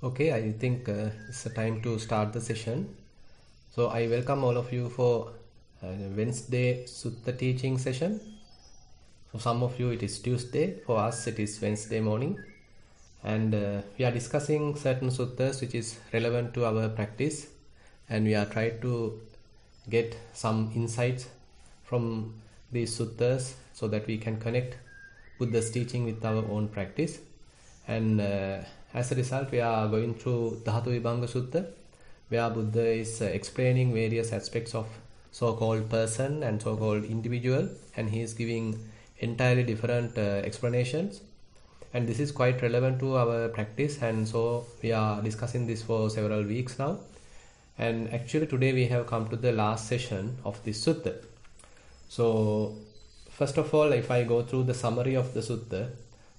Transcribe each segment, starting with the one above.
Okay, I think uh, it's a time to start the session. So I welcome all of you for uh, Wednesday Sutta teaching session. For some of you it is Tuesday, for us it is Wednesday morning. And uh, we are discussing certain suttas which is relevant to our practice and we are trying to get some insights from these suttas so that we can connect Buddha's teaching with our own practice. And uh, as a result, we are going through Dhatu Vibhanga Sutta, where Buddha is uh, explaining various aspects of so-called person and so-called individual, and he is giving entirely different uh, explanations. And this is quite relevant to our practice, and so we are discussing this for several weeks now. And actually, today we have come to the last session of this sutta. So, first of all, if I go through the summary of the sutta,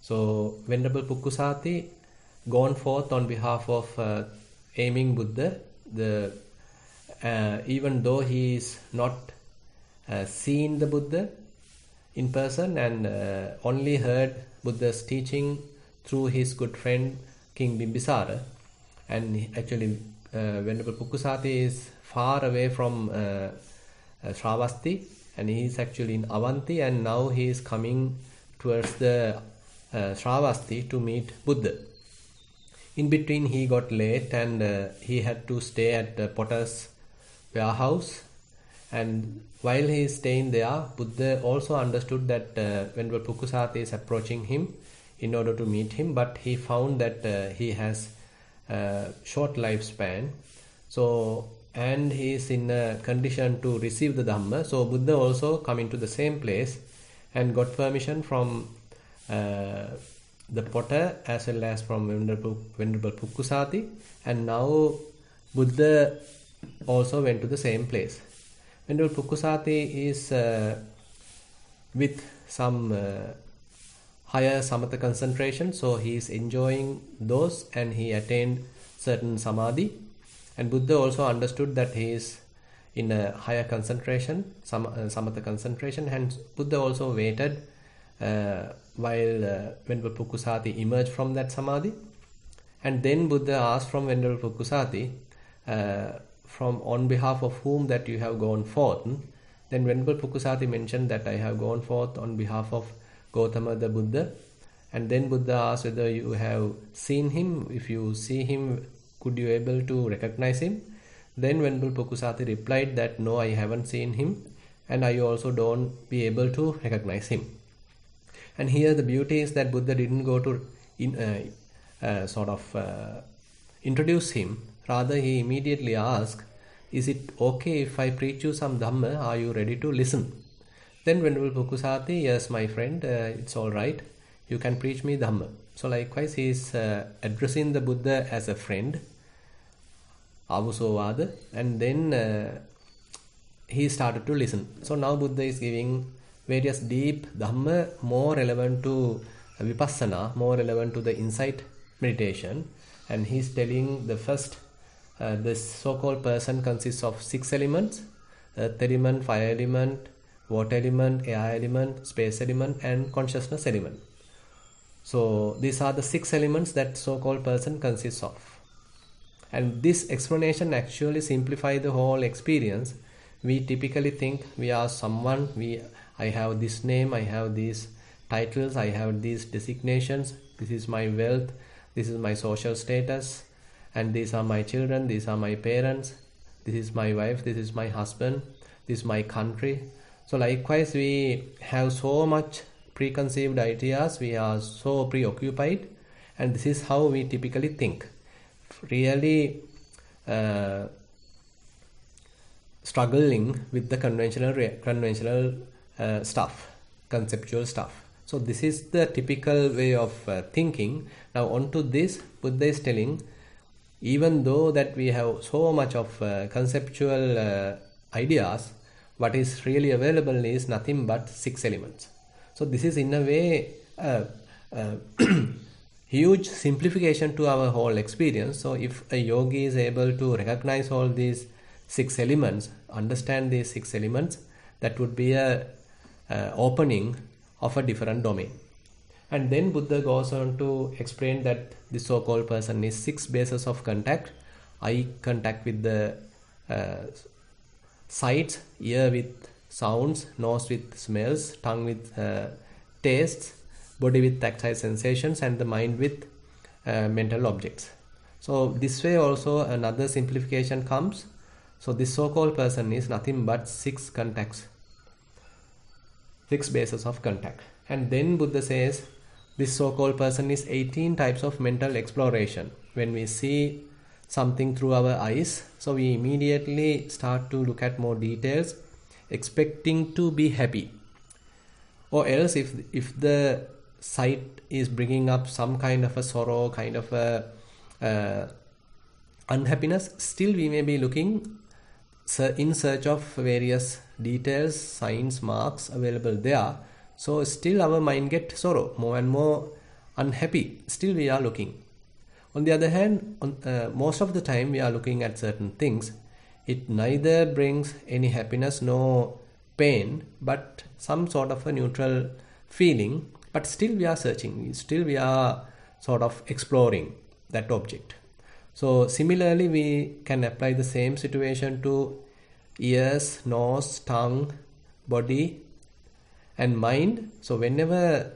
so Venerable Pukkusati gone forth on behalf of uh, aiming Buddha, the uh, even though he is not uh, seen the Buddha in person and uh, only heard Buddha's teaching through his good friend King Bimbisara, and actually uh, Venerable Pukkusati is far away from uh, uh, Shravasti and he is actually in Avanti and now he is coming towards the uh, Shravasti to meet Buddha. In between, he got late and uh, he had to stay at the potter's warehouse. And while he is staying there, Buddha also understood that uh, Venerable Pukkusati is approaching him in order to meet him, but he found that uh, he has uh, short lifespan. So, and he is in a condition to receive the Dhamma. So, Buddha also coming to the same place and got permission from uh, the potter as well as from Venerable, Pukkusati. And now Buddha also went to the same place. Venerable Pukkusati is uh, with some uh, higher samatha concentration, so he is enjoying those and he attained certain samadhi. And Buddha also understood that he is in a higher concentration, sam- uh, samatha concentration, and Buddha also waited uh, while uh, Venerable Pukkusati emerged from that samadhi. And then Buddha asked from Venerable Pukkusati, uh, from on behalf of whom that you have gone forth. Then Venerable Pukkusati mentioned that I have gone forth on behalf of Gautama the Buddha. And then Buddha asked whether you have seen him. If you see him, could you able to recognize him? Then Venerable Pukkusati replied that no, I haven't seen him, and I also don't be able to recognize him. And here the beauty is that Buddha didn't go to in, uh, uh, sort of uh, introduce him. Rather, he immediately asked, "Is it okay if I preach you some dhamma? Are you ready to listen?" Then Venerable Pukkusati, "Yes, my friend, uh, it's all right. You can preach me dhamma." So likewise, he is uh, addressing the Buddha as a friend, Avusovada, and then uh, he started to listen. So now Buddha is giving various deep dhamma more relevant to vipassana, more relevant to the insight meditation, and he's telling the first uh, this so-called person consists of six elements: earth element, fire element, water element, air element, space element, and consciousness element. So these are the six elements that so-called person consists of. And this explanation actually simplify the whole experience. We typically think we are someone we i have this name i have these titles i have these designations. This is my wealth. This is my social status. And these are my children. These are my parents. This is my wife. This is my husband. This is my country. So likewise we have so much preconceived ideas. We are so preoccupied. And this is how we typically think. Really uh, struggling with the conventional conventional uh, stuff conceptual stuff. So this is the typical way of uh, thinking. Now onto this buddha is telling even though that we have so much of uh, conceptual uh, ideas what is really available is nothing but six elements. So this is in a way uh, uh, huge simplification to our whole experience. So if a yogi is able to recognize all these six elements understand these six elements that would be a uh, opening of a different domain And then Buddha goes on to explain that the so-called person is six bases of contact: eye contact with the uh, sights, ear with sounds, nose with smells, tongue with uh, tastes, body with tactile sensations, and the mind with uh, mental objects. So this way also another simplification comes. So this so-called person is nothing but six contacts, six bases of contact. And then Buddha says this so-called person is 18 types of mental exploration. When we see something through our eyes, so we immediately start to look at more details, expecting to be happy. Or else if if the sight is bringing up some kind of a sorrow, kind of a uh, unhappiness, still we may be looking in search of various details, signs, marks available there. So still our mind get sorrow, more and more unhappy. Still we are looking. On the other hand, on, uh, most of the time we are looking at certain things. It neither brings any happiness nor pain, but some sort of a neutral feeling. But still we are searching. Still we are sort of exploring that object. So similarly, we can apply the same situation to ears, nose, tongue, body, and mind. So whenever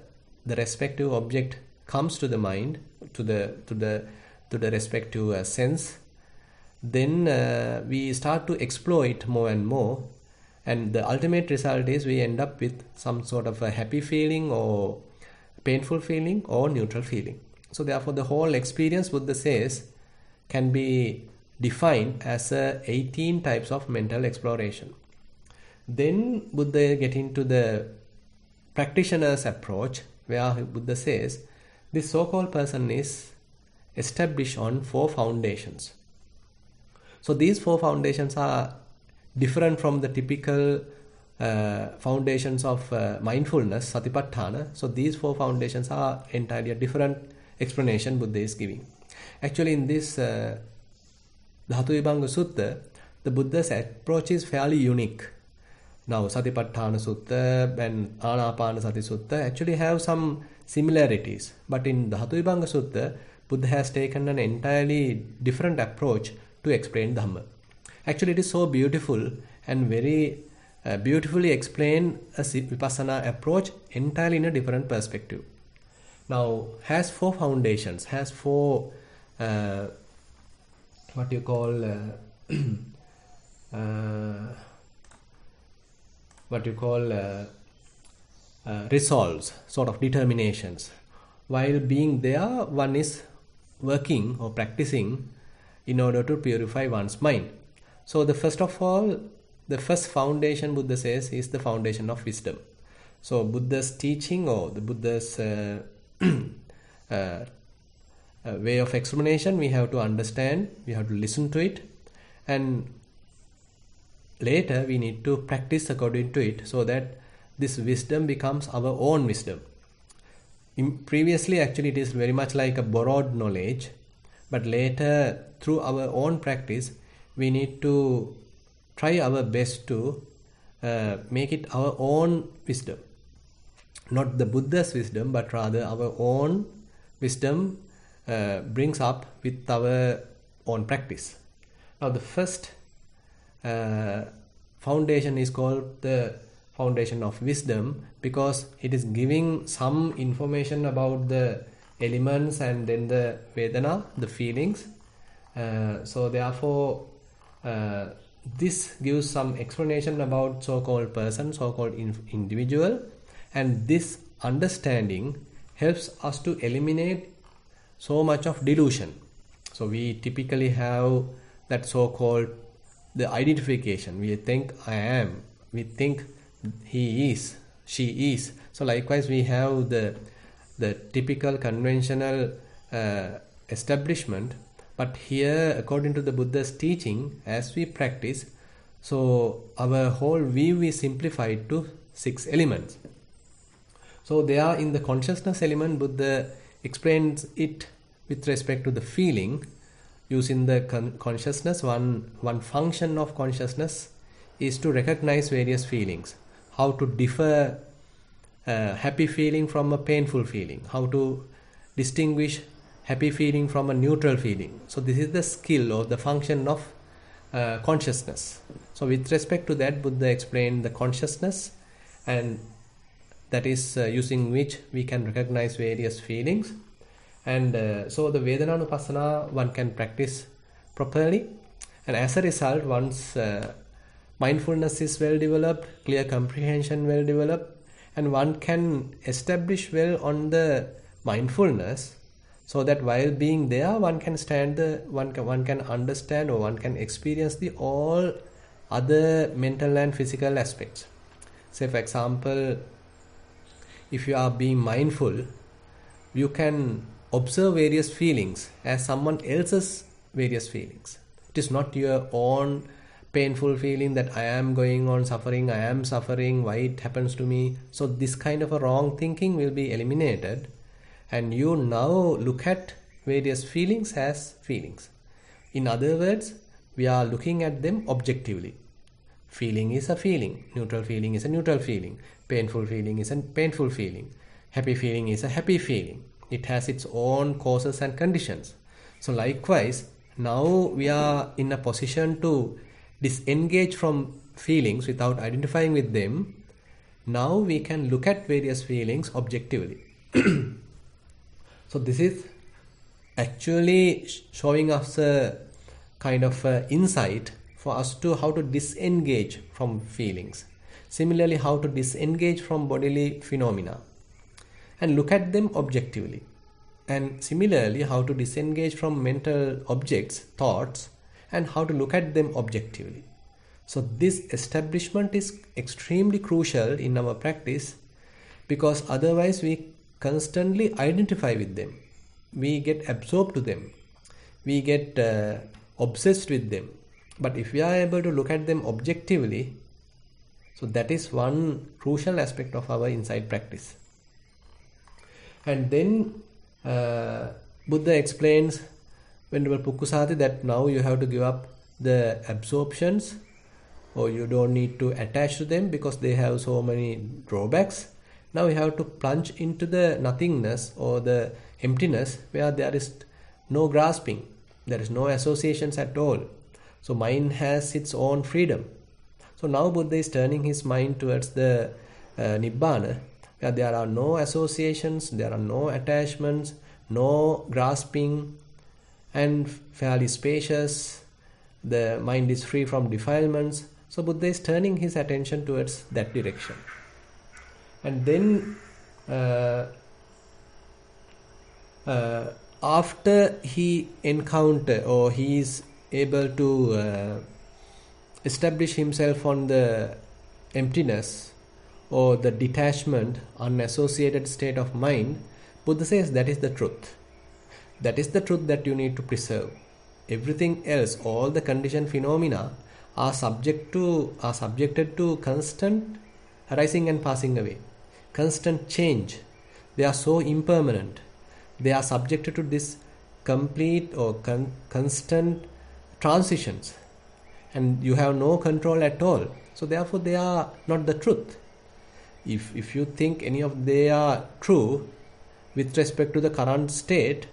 the respective object comes to the mind, to the to the to the respective uh, sense, then uh, we start to explore it more and more, and the ultimate result is we end up with some sort of a happy feeling or painful feeling or neutral feeling. So therefore, the whole experience, Buddha says, can be defined as a 18 types of mental exploration. Then Buddha get into the practitioner's approach, where Buddha says this so-called person is established on four foundations. So these four foundations are different from the typical uh, foundations of uh, mindfulness, satipatthana. So these four foundations are entirely a different explanation Buddha is giving. Actually, in this uh, Dhatu Vibhanga Sutta, the Buddha's approach is fairly unique. Now, Satipatthana Sutta and Anapanasati Sutta actually have some similarities, but in Dhatu Vibhanga Sutta, Buddha has taken an entirely different approach to explain Dhamma. Actually, it is so beautiful and very uh, beautifully explain a Vipassana approach entirely in a different perspective. Now, has four foundations, has four uh, what you call uh, uh, what you call uh, resolves, sort of determinations. While being there, one is working or practicing in order to purify one's mind. So, the first of all, the first foundation Buddha says is the foundation of wisdom. So, Buddha's teaching or the Buddha's uh, uh, uh, way of explanation we have to understand we have to listen to it. And later we need to practice according to it so that this wisdom becomes our own wisdom. In previously actually it is very much like a borrowed knowledge. But later through our own practice we need to try our best to uh, make it our own wisdom. Not the buddha's wisdom but rather our own wisdom uh, brings up with our own practice. Now, the first uh, foundation is called the foundation of wisdom because it is giving some information about the elements and then the vedana, the feelings. Uh, so, therefore, uh, this gives some explanation about so-called person, so-called in individual, and this understanding helps us to eliminate so much of delusion. So we typically have that so-called the identification. We think I am. We think he is. She is. So likewise, we have the the typical conventional uh, establishment. But here, according to the Buddha's teaching, as we practice, so our whole view is simplified to six elements. So they are in the consciousness element, Buddha explains it with respect to the feeling using the con- consciousness one one function of consciousness is to recognize various feelings how to differ uh, happy feeling from a painful feeling, how to distinguish happy feeling from a neutral feeling. So, this is the skill or the function of uh, consciousness. So, with respect to that, Buddha explained the consciousness and that is uh, using which we can recognize various feelings. And uh, so, the Vedana Vedananupassana one can practice properly, and as a result, once uh, mindfulness is well developed, clear comprehension well developed, and one can establish well on the mindfulness so that while being there one can stand the one can, one can understand or one can experience the all other mental and physical aspects. Say for example if you are being mindful you can observe various feelings as someone else's various feelings it is not your own painful feeling that i am going on suffering i am suffering why it happens to me so this kind of a wrong thinking will be eliminated and you now look at various feelings as feelings. In other words, we are looking at them objectively. Feeling is a feeling, neutral feeling is a neutral feeling, painful feeling is a painful feeling, happy feeling is a happy feeling. It has its own causes and conditions. So, likewise, now we are in a position to disengage from feelings without identifying with them. Now we can look at various feelings objectively. So this is actually showing us a kind of insight for us to how to disengage from feelings. Similarly, how to disengage from bodily phenomena and look at them objectively. And similarly, how to disengage from mental objects, thoughts, and how to look at them objectively. So, this establishment is extremely crucial in our practice because otherwise we constantly identify with them. We get absorbed to them. We get uh, obsessed with them. But if we are able to look at them objectively, so that is one crucial aspect of our insight practice. And then uh, Buddha explains Venerable Pukkusati that now you have to give up the absorptions or you don't need to attach to them because they have so many drawbacks now you have to plunge into the nothingness or the emptiness where there is no grasping, there is no associations at all. So mind has its own freedom. So now Buddha is turning his mind towards the uh, Nibbana, there are no associations, there are no attachments, no grasping, and fairly spacious. The mind is free from defilements. So Buddha is turning his attention towards that direction and then uh, uh, after he encounter or he is able to uh, establish himself on the emptiness or the detachment unassociated state of mind buddha says that is the truth that is the truth that you need to preserve everything else all the conditioned phenomena are subject to are subjected to constant arising and passing away constant change. They are so impermanent. They are subjected to this complete or con- constant transitions and you have no control at all. So therefore they are not the truth. If, if you think any of they are true with respect to the current state,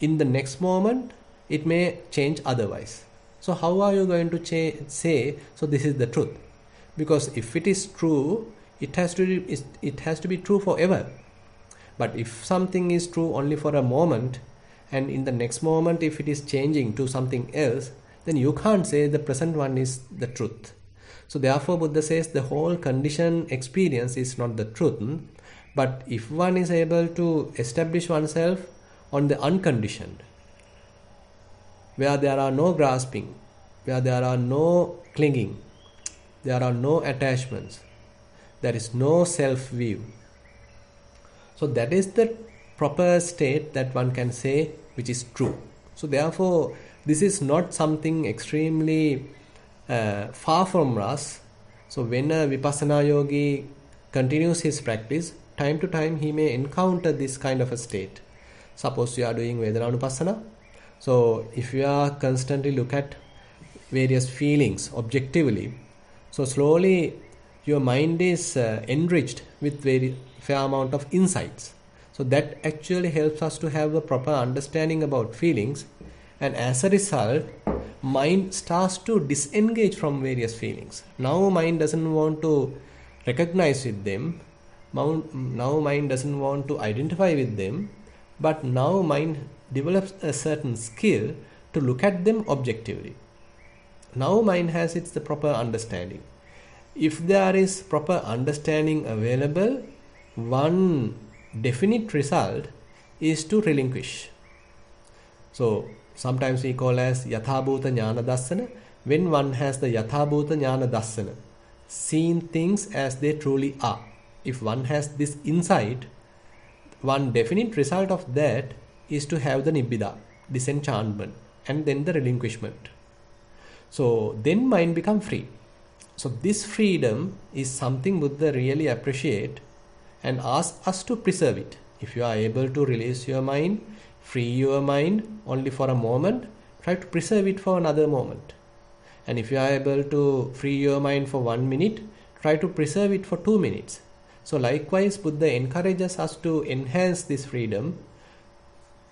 in the next moment it may change otherwise. So how are you going to cha- say, so this is the truth? Because if it is true, it has to be, it has to be true forever but if something is true only for a moment and in the next moment if it is changing to something else then you can't say the present one is the truth so therefore buddha says the whole condition experience is not the truth. But if one is able to establish oneself on the unconditioned where there are no grasping where there are no clinging there are no attachments there is no self view so that is the proper state that one can say which is true. So therefore this is not something extremely far from us so when a vipassana yogi continues his practice time to time he may encounter this kind of a state. Suppose you are doing vedananupassana so if you are constantly look at various feelings objectively so slowly your mind is uh, enriched with very fair amount of insights. So that actually helps us to have a proper understanding about feelings, and as a result, mind starts to disengage from various feelings. Now mind doesn't want to recognize with them. Now mind doesn't want to identify with them, but now mind develops a certain skill to look at them objectively. Now mind has its the proper understanding. If there is proper understanding available, one definite result is to relinquish. So sometimes we call as yathabhuta jnana dassana. When one has the yathabhuta jnana dassana, seeing things as they truly are. If one has this insight, one definite result of that is to have the nibbida, disenchantment, and then the relinquishment. So then mind become free. So this freedom is something Buddha really appreciate and ask us to preserve it. If you are able to release your mind, free your mind only for a moment, try to preserve it for another moment. And if you are able to free your mind for one minute, try to preserve it for two minutes. So likewise, Buddha encourages us to enhance this freedom,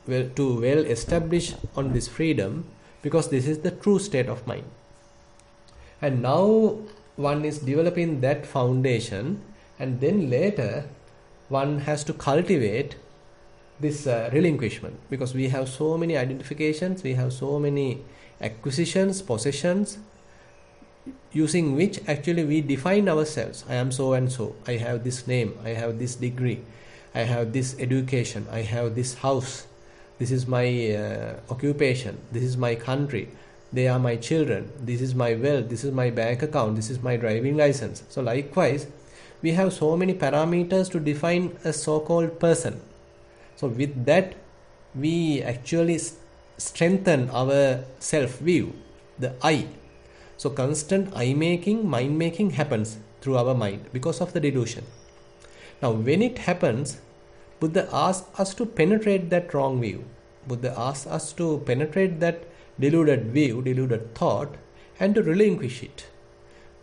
well, to well establish on this freedom, because this is the true state of mind. And now one is developing that foundation, and then later one has to cultivate this uh, relinquishment. Because we have so many identifications, we have so many acquisitions, possessions, using which actually we define ourselves. I am so and so, I have this name, I have this degree, I have this education, I have this house, this is my uh, occupation, this is my country, they are my children, this is my wealth, this is my bank account, this is my driving license. So, likewise, we have so many parameters to define a so called person. So, with that, we actually strengthen our self view, the I. So, constant I making, mind making happens through our mind because of the delusion. Now, when it happens, Buddha asks us to penetrate that wrong view. Buddha asks us to penetrate that deluded view, deluded thought, and to relinquish it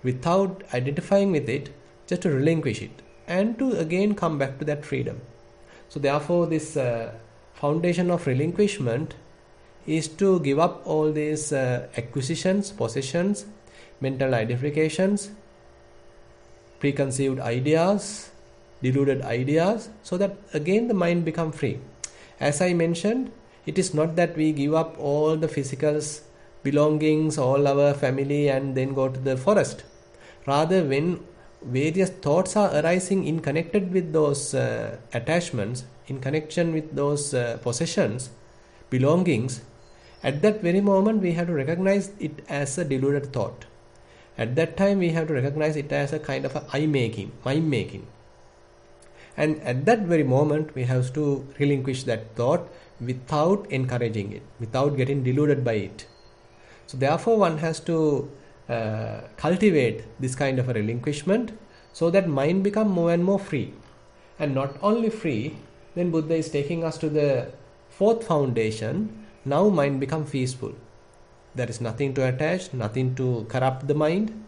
without identifying with it, just to relinquish it and to again come back to that freedom. So, therefore, this uh, foundation of relinquishment is to give up all these uh, acquisitions, possessions, mental identifications, preconceived ideas, deluded ideas, so that again the mind become free. As I mentioned, it is not that we give up all the physical belongings, all our family, and then go to the forest. Rather, when various thoughts are arising in connected with those uh, attachments, in connection with those uh, possessions, belongings, at that very moment we have to recognize it as a deluded thought. At that time we have to recognize it as a kind of a I making, mind making. And at that very moment we have to relinquish that thought without encouraging it, without getting deluded by it. So, therefore, one has to uh, cultivate this kind of a relinquishment so that mind become more and more free. And not only free, then Buddha is taking us to the fourth foundation. Now mind become peaceful. There is nothing to attach, nothing to corrupt the mind,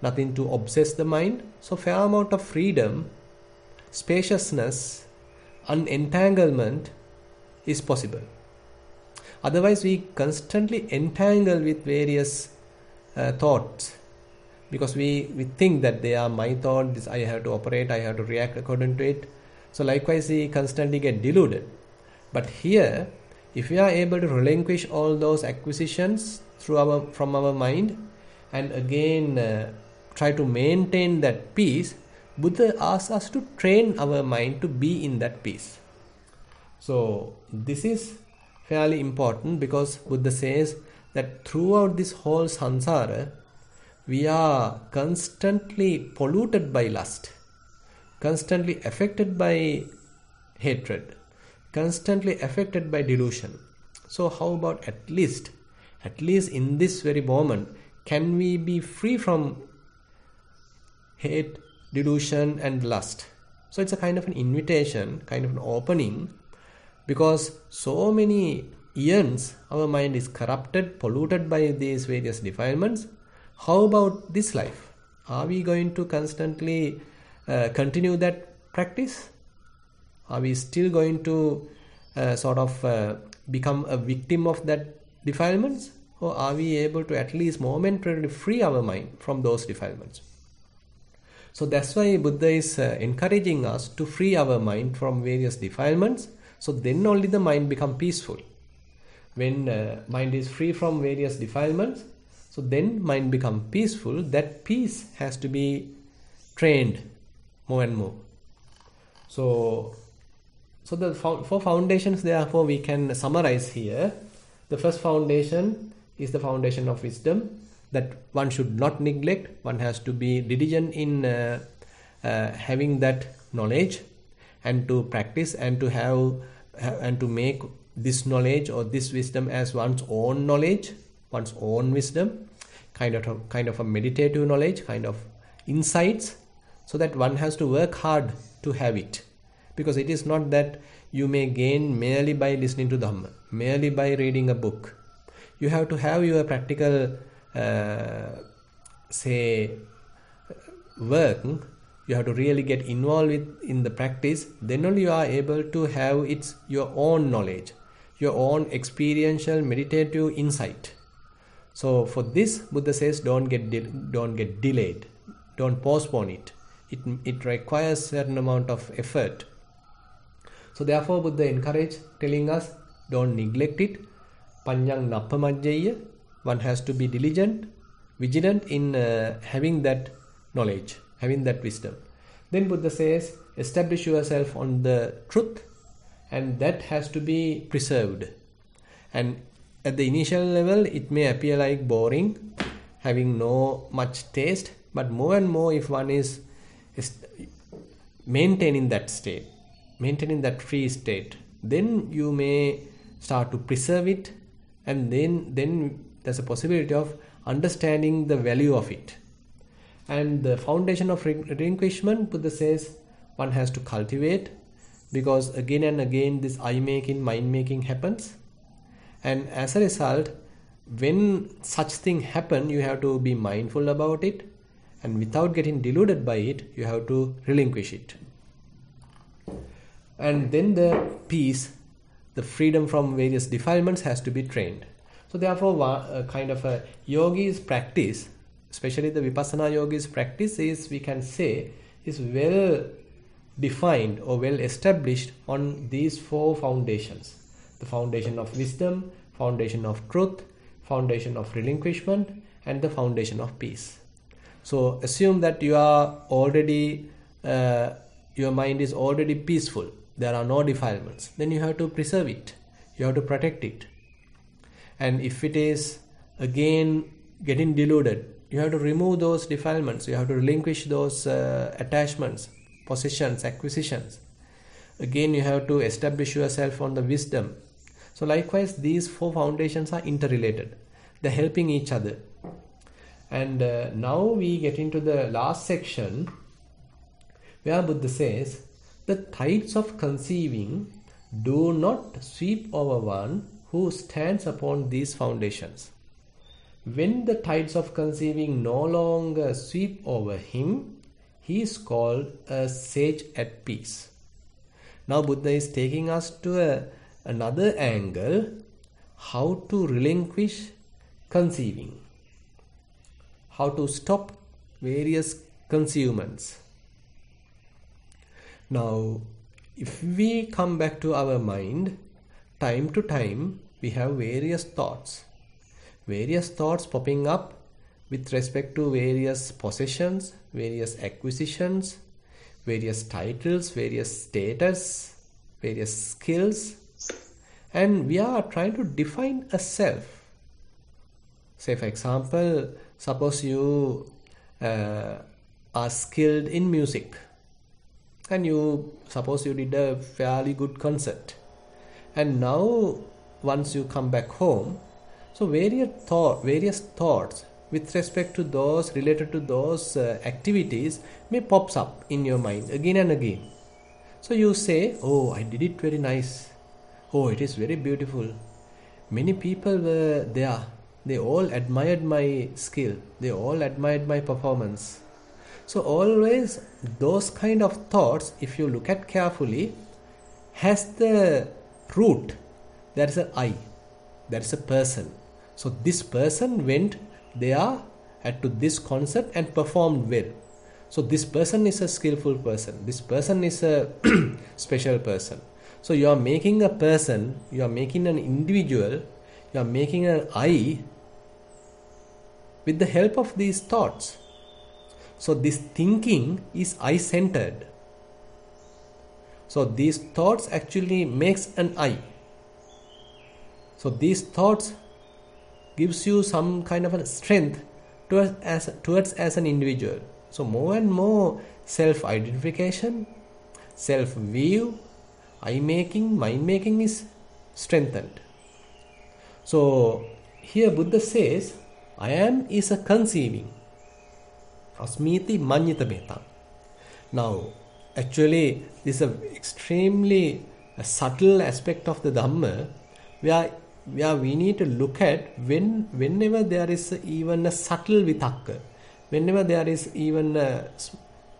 nothing to obsess the mind. So fair amount of freedom, spaciousness, unentanglement is possible. Otherwise, we constantly entangle with various uh, thoughts because we, we think that they are my thought, this I have to operate, I have to react according to it. So, likewise, we constantly get deluded. But here, if we are able to relinquish all those acquisitions through our from our mind and again uh, try to maintain that peace, Buddha asks us to train our mind to be in that peace. So, this is fairly important because Buddha says that throughout this whole samsara, we are constantly polluted by lust, constantly affected by hatred, constantly affected by delusion. So, how about at least, at least in this very moment, can we be free from hate, delusion, and lust? So, it's a kind of an invitation, kind of an opening because so many eons our mind is corrupted polluted by these various defilements. How about this life? Are we going to constantly uh, continue that practice? Are we still going to uh, sort of uh, become a victim of that defilements? Or are we able to at least momentarily free our mind from those defilements? So that's why buddha is uh, encouraging us to free our mind from various defilements. So then only the mind become peaceful when uh, mind is free from various defilements so then mind become peaceful. That peace has to be trained more and more. So so the four foundations therefore we can summarize here. The first foundation is the foundation of wisdom that one should not neglect. One has to be diligent in uh, uh, having that knowledge and to practice and to have, have and to make this knowledge or this wisdom as one's own knowledge one's own wisdom kind of a, kind of a meditative knowledge kind of insights so that one has to work hard to have it because it is not that you may gain merely by listening to Dhamma, merely by reading a book. You have to have your practical, uh, say, work. You have to really get involved with, in the practice. Then only you are able to have its your own knowledge, your own experiential meditative insight. So for this, Buddha says, don't get don't get delayed, don't postpone it. It it requires certain amount of effort so therefore Buddha encourage telling us don't neglect it. Panyang nappamajjaya. One has to be diligent, vigilant in uh, having that knowledge, having that wisdom. Then Buddha says establish yourself on the truth and that has to be preserved. And at the initial level it may appear like boring, having no much taste, but more and more if one is, is maintaining that state maintaining that free state then you may start to preserve it and then then there's a possibility of understanding the value of it and the foundation of relinquishment buddha says one has to cultivate because again and again this i making mind making happens. And as a result when such thing happen you have to be mindful about it. And without getting deluded by it you have to relinquish it. And then the peace the freedom from various defilements has to be trained. So therefore a uh, kind of a yogi's practice especially the vipassana yogi's practice is we can say is well defined or well established on these four foundations. The foundation of wisdom foundation of truth foundation of relinquishment and the foundation of peace. So assume that you are already uh, your mind is already peaceful. There are no defilements. Then you have to preserve it. You have to protect it. And if it is again getting deluded you have to remove those defilements. You have to relinquish those uh, attachments possessions acquisitions. Again you have to establish yourself on the wisdom. So likewise these four foundations are interrelated. They're helping each other. And uh, now we get into the last section where buddha says the tides of conceiving do not sweep over one who stands upon these foundations. When the tides of conceiving no longer sweep over him, he is called a sage at peace. Now, Buddha is taking us to a, another angle how to relinquish conceiving, how to stop various conceivements now, if we come back to our mind, time to time we have various thoughts. Various thoughts popping up with respect to various possessions, various acquisitions, various titles, various status, various skills, and we are trying to define a self. Say, for example, suppose you uh, are skilled in music and you suppose you did a fairly good concert and now once you come back home so various thought various thoughts with respect to those related to those uh, activities may pops up in your mind again and again. So you say oh i did it very nice. Oh it is very beautiful. Many people were there. They all admired my skill. They all admired my performance. So always those kind of thoughts if you look at carefully has the root. There is an i. There is a person. So this person went there at to this concept and performed well. So this person is a skillful person. This person is a special person. So you are making a person you are making an individual you are making an i with the help of these thoughts. So this thinking is i centered so these thoughts actually makes an i. So these thoughts gives you some kind of a strength towards as, towards as an individual. So more and more self identification self view i making mind making is strengthened. So here buddha says i am is a conceiving. Asmiti manyita now actually this is a extremely a subtle aspect of the dhamma where where we need to look at when whenever there is even a subtle vitakka, whenever there is even a,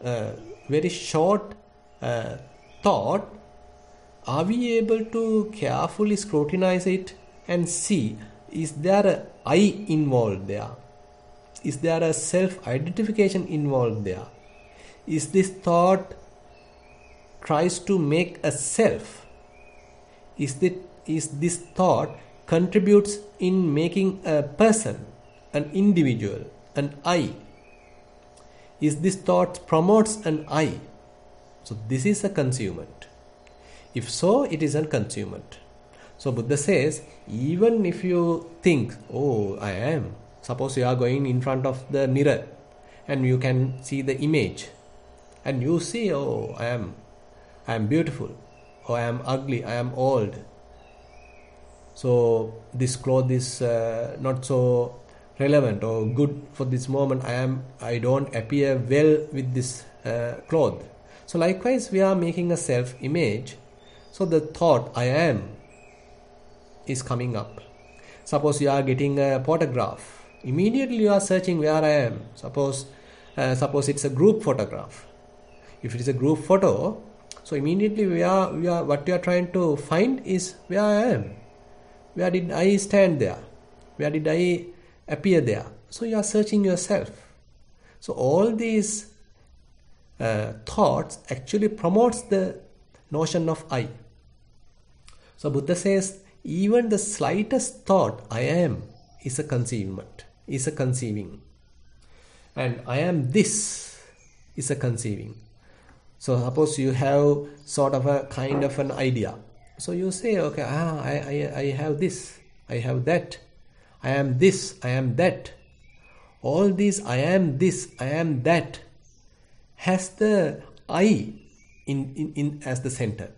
a very short uh, thought, are we able to carefully scrutinize it and see is there a I involved there? Is there a self identification involved there? Is this thought tries to make a self? Is, that, is this thought contributes in making a person, an individual, an I? Is this thought promotes an I? So this is a consummate. If so, it is a consummate. So Buddha says, even if you think, oh, I am, suppose you are going in front of the mirror and you can see the image and you see, oh, I am, I am beautiful, or I am ugly, I am old, so this cloth is uh, not so relevant or good for this moment. I am i don't appear well with this uh, cloth. So likewise we are making a self image so the thought i am is coming up. Suppose you are getting a photograph. Immediately you are searching where i am. Suppose uh, suppose it's a group photograph. If it is a group photo so immediately we are we are what we are trying to find is where i am where did I stand there? Where did I appear there? So you are searching yourself. So all these uh, thoughts actually promotes the notion of I. So Buddha says even the slightest thought I am is a conceivement, is a conceiving. And I am this is a conceiving. So suppose you have sort of a kind of an idea so you say, okay, ah, I, I, I have this, I have that, I am this, I am that. All these I am this, I am that has the I in, in, in as the center.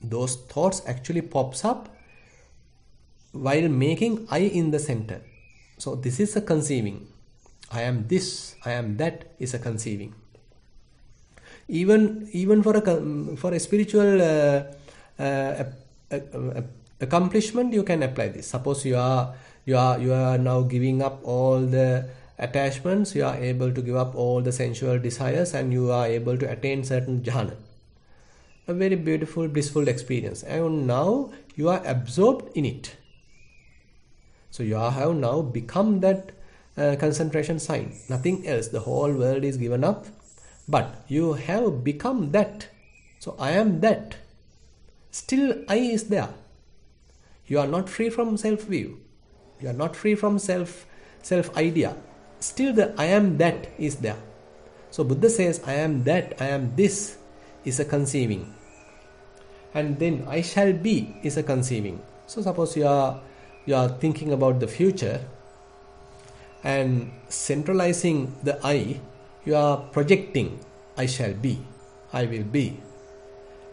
Those thoughts actually pops up while making I in the center. So this is a conceiving. I am this, I am that is a conceiving. Even even for a for a spiritual uh, uh, accomplishment you can apply this. Suppose you are you are you are now giving up all the attachments you are able to give up all the sensual desires and you are able to attain certain jhana. A very beautiful blissful experience. And now you are absorbed in it. So you have now become that uh, concentration sign. Nothing else. The whole world is given up. But you have become that. So i am that still I is there. You are not free from self view. You are not free from self self idea. Still the I am that is there. So Buddha says I am that, I am this is a conceiving. And then I shall be is a conceiving. So suppose you are you are thinking about the future and centralizing the I, you are projecting I shall be, I will be,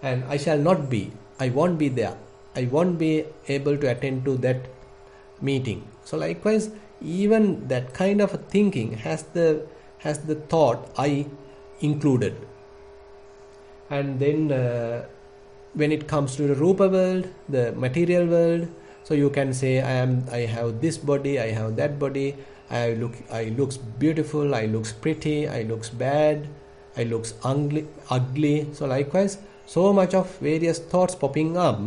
and I shall not be, I won't be there. I won't be able to attend to that meeting. So likewise, even that kind of thinking has the has the thought I included. And then uh, when it comes to the rupa world, the material world, so you can say I am I have this body, I have that body, I look I looks beautiful, I looks pretty, I looks bad, I looks ugly ugly. So likewise, so much of various thoughts popping up,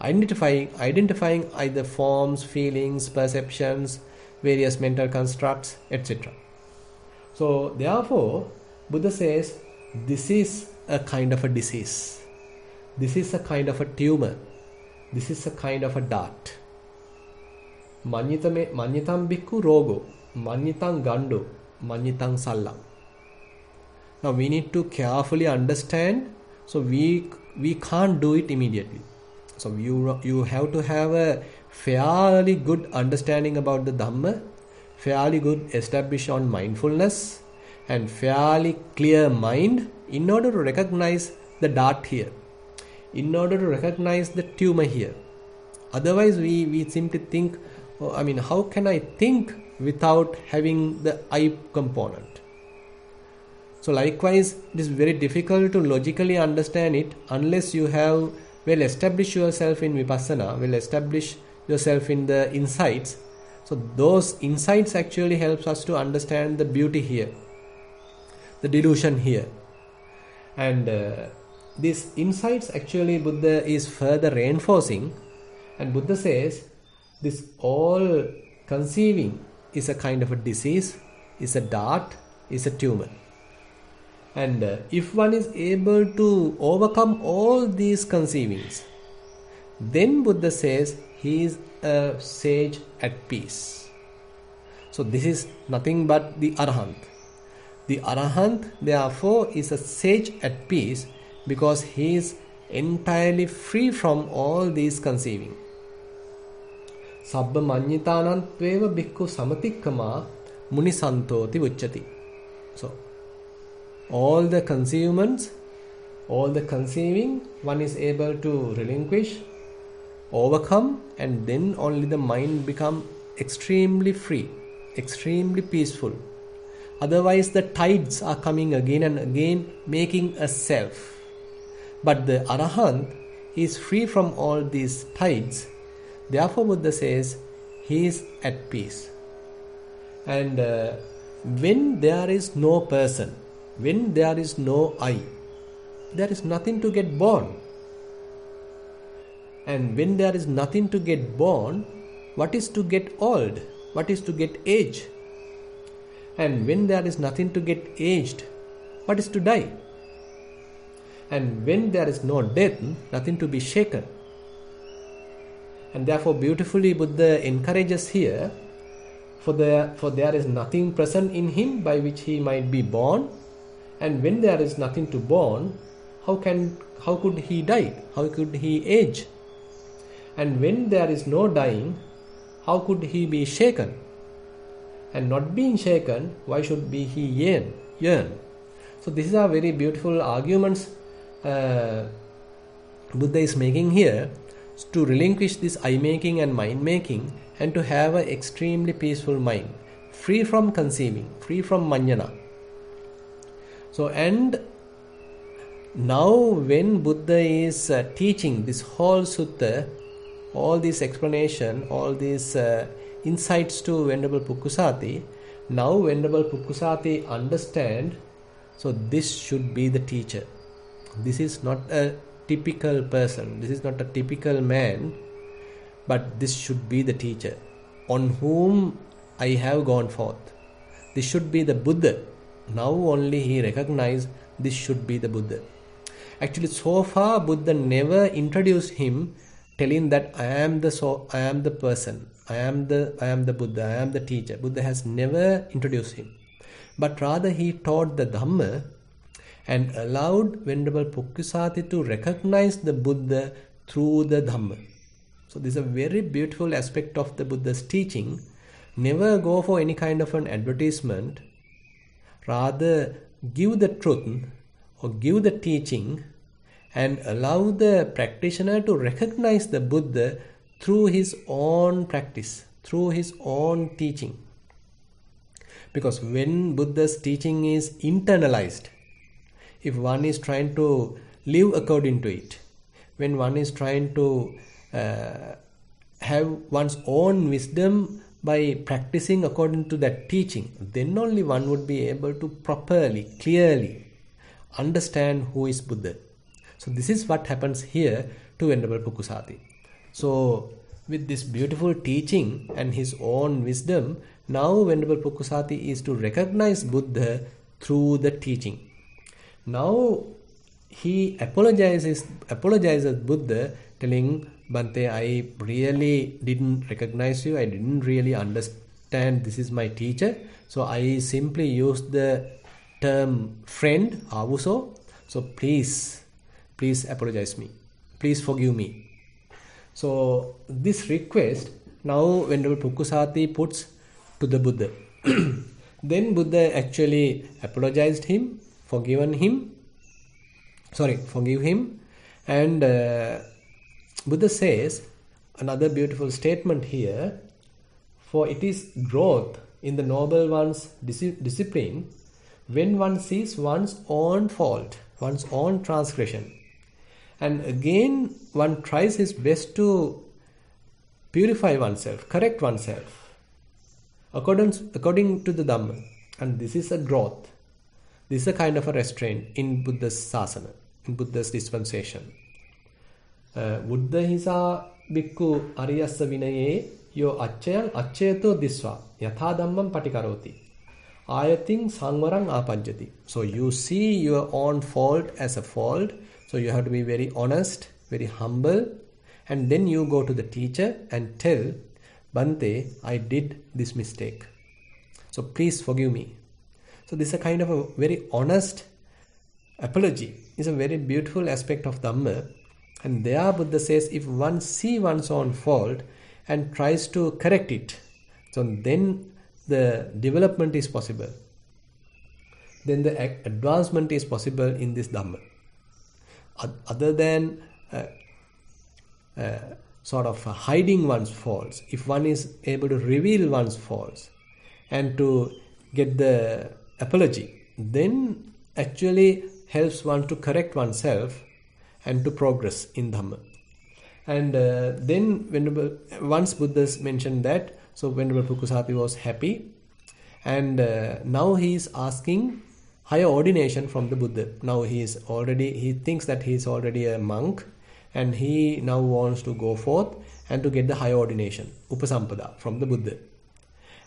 identifying identifying either forms, feelings, perceptions, various mental constructs, etc. So therefore, Buddha says this is a kind of a disease. This is a kind of a tumor. This is a kind of a dart. Manyitam bhikkhu rogo, manyitam gando, manyitam sallam. Now we need to carefully understand. So we we can't do it immediately. So you you have to have a fairly good understanding about the Dhamma, fairly good established on mindfulness, and fairly clear mind in order to recognize the dart here, in order to recognize the tumor here. Otherwise, we, we simply think, oh, I mean, how can I think without having the I component? So, likewise, it is very difficult to logically understand it unless you have well established yourself in vipassana, well established yourself in the insights. So, those insights actually helps us to understand the beauty here, the delusion here. And uh, these insights actually buddha is further reinforcing. And buddha says this all conceiving is a kind of a disease is a dart is a tumor and uh, if one is able to overcome all these conceivings then buddha says he is a sage at peace so this is nothing but the arahant the Arahant, therefore, is a sage at peace because he is entirely free from all these conceiving. Sabba manyitanantveva bhikkhu samatikkama munisantoti uchati. So, all the conceivements, all the conceiving, one is able to relinquish, overcome, and then only the mind become extremely free, extremely peaceful. Otherwise, the tides are coming again and again, making a self. But the Arahant is free from all these tides. Therefore, Buddha says he is at peace. And uh, when there is no person, when there is no I, there is nothing to get born. And when there is nothing to get born, what is to get old? What is to get age? And when there is nothing to get aged, what is to die? And when there is no death, nothing to be shaken. And therefore, beautifully, Buddha encourages here for, the, for there is nothing present in him by which he might be born. And when there is nothing to born, how, can, how could he die? How could he age? And when there is no dying, how could he be shaken? and not being shaken, why should be he yearn? yearn? So these are very beautiful arguments uh, Buddha is making here to relinquish this I making and mind making and to have an extremely peaceful mind, free from conceiving, free from manjana. So and now when Buddha is uh, teaching this whole sutta, all this explanation, all these uh, insights to Venerable Pukkusati. Now Venerable Pukkusati understand, so this should be the teacher. This is not a typical person, this is not a typical man, but this should be the teacher on whom I have gone forth. This should be the Buddha. Now only he recognized this should be the Buddha. Actually, so far Buddha never introduced him telling that I am the so I am the person. I am the I am the Buddha, I am the teacher. Buddha has never introduced him. But rather he taught the Dhamma and allowed Venerable Pukkusati to recognize the Buddha through the Dhamma. So this is a very beautiful aspect of the Buddha's teaching. Never go for any kind of an advertisement. Rather give the truth or give the teaching and allow the practitioner to recognize the Buddha through his own practice, through his own teaching. Because when Buddha's teaching is internalized, if one is trying to live according to it, when one is trying to uh, have one's own wisdom by practicing according to that teaching, then only one would be able to properly, clearly understand who is Buddha. So this is what happens here to Venerable Pukkusati. So with this beautiful teaching and his own wisdom, now Venerable Pukkusati is to recognize Buddha through the teaching. Now he apologizes apologizes Buddha telling Bante, I really didn't recognize you, I didn't really understand this is my teacher. So I simply used the term friend, avuso. So please, please apologize me. Please forgive me. So this request now Venerable Pukkusati puts to the Buddha. then Buddha actually apologized him, forgiven him, sorry, forgive him, and uh, Buddha says another beautiful statement here for it is growth in the noble one's discipline when one sees one's own fault, one's own transgression. And again, one tries his best to purify oneself, correct oneself, according, according to the Dhamma. And this is a growth. This is a kind of a restraint in Buddha's sasana, in Buddha's dispensation. බුද්ධ හිසා බික්කු අරියස්ස විනයේ යෝ අච්චයන් අච්චයතෝ දිස්වා යථා ධම්මං පටිකරෝති ආයතින් සංවරං ආපජ්ජති so you see your own fault as a fault so you have to be very honest very humble and then you go to the teacher and tell bante i did this mistake so please forgive me so this is a kind of a very honest apology is a very beautiful aspect of dhamma and there Buddha says if one see one's own fault and tries to correct it, so then the development is possible. Then the advancement is possible in this Dhamma. Other than uh, uh, sort of hiding one's faults, if one is able to reveal one's faults and to get the apology, then actually helps one to correct oneself and to progress in Dhamma. And uh, then, Venerable, once Buddha mentioned that, so Venerable Pukkusati was happy, and uh, now he is asking higher ordination from the Buddha. Now he is already, he thinks that he is already a monk, and he now wants to go forth and to get the higher ordination, Upasampada, from the Buddha.